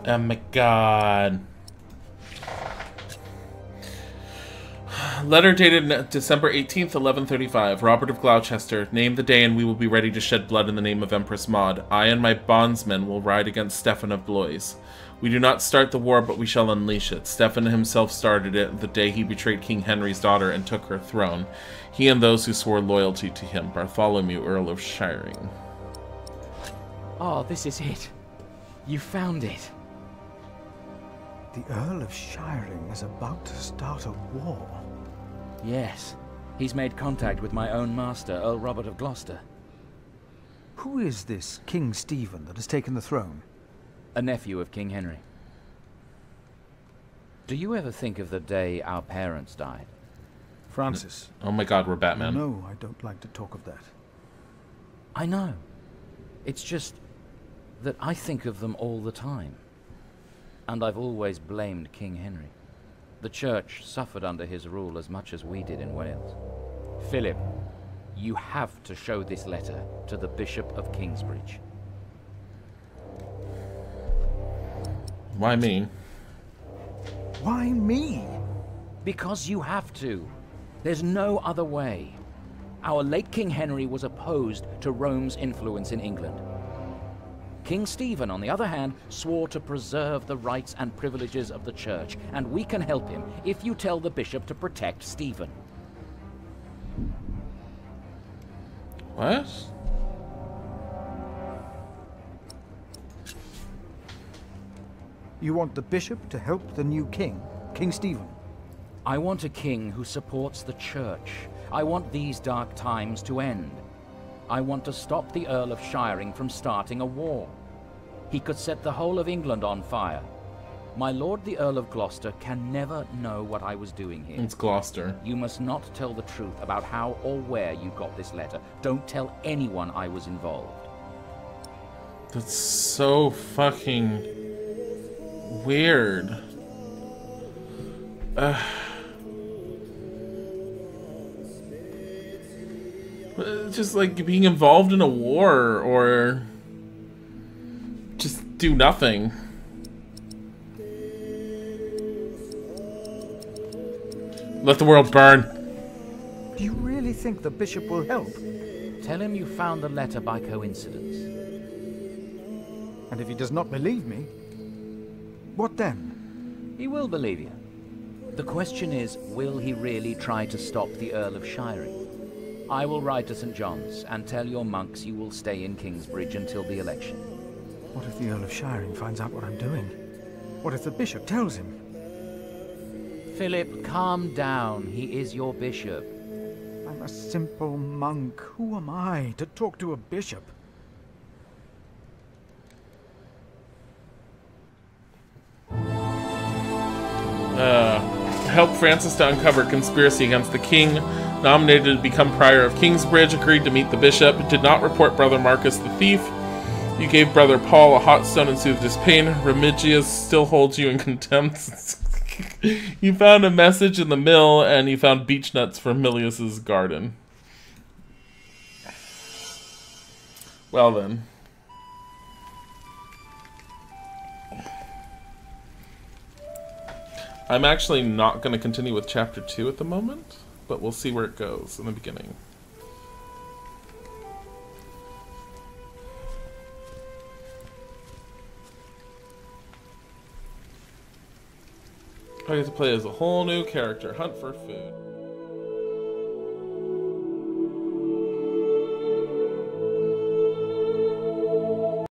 Oh my god. Letter dated December 18th, 1135. Robert of Gloucester. Name the day and we will be ready to shed blood in the name of Empress Maud. I and my bondsmen will ride against Stephen of Blois. We do not start the war, but we shall unleash it. Stephen himself started it the day he betrayed King Henry's daughter and took her throne. He and those who swore loyalty to him. Bartholomew, Earl of Shiring. Oh, this is it. You found it. The Earl of Shiring is about to start a war. Yes. He's made contact with my own master, Earl Robert of Gloucester. Who is this King Stephen that has taken the throne? A nephew of King Henry. Do you ever think of the day our parents died? Francis. Oh my god, we're Batman. No, I don't like to talk of that. I know. It's just that I think of them all the time. And I've always blamed King Henry. The church suffered under his rule as much as we did in Wales. Philip, you have to show this letter to the Bishop of Kingsbridge. Why me? Why me? Because you have to. There's no other way. Our late King Henry was opposed to Rome's influence in England. King Stephen, on the other hand, swore to preserve the rights and privileges of the church, and we can help him if you tell the bishop to protect Stephen. What? You want the bishop to help the new king, King Stephen? I want a king who supports the church. I want these dark times to end. I want to stop the Earl of Shiring from starting a war. He could set the whole of England on fire. My lord the Earl of Gloucester can never know what I was doing here. It's Gloucester. You must not tell the truth about how or where you got this letter. Don't tell anyone I was involved. That's so fucking weird. Uh, it's just like being involved in a war or just do nothing. Let the world burn. Do you really think the bishop will help? Tell him you found the letter by coincidence. And if he does not believe me, what then? He will believe you. The question is, will he really try to stop the Earl of Shiring? I will ride to St. John's and tell your monks you will stay in Kingsbridge until the election. What if the Earl of Shiring finds out what I'm doing? What if the bishop tells him? Philip, calm down. He is your bishop. I'm a simple monk. Who am I to talk to a bishop? Uh, help Francis to uncover conspiracy against the king. Nominated to become prior of Kingsbridge, agreed to meet the bishop, did not report Brother Marcus the thief. You gave Brother Paul a hot stone and soothed his pain. Remigius still holds you in contempt. you found a message in the mill, and you found beech nuts from Milius's garden. Well then. I'm actually not going to continue with chapter 2 at the moment, but we'll see where it goes in the beginning. I get to play as a whole new character, hunt for food.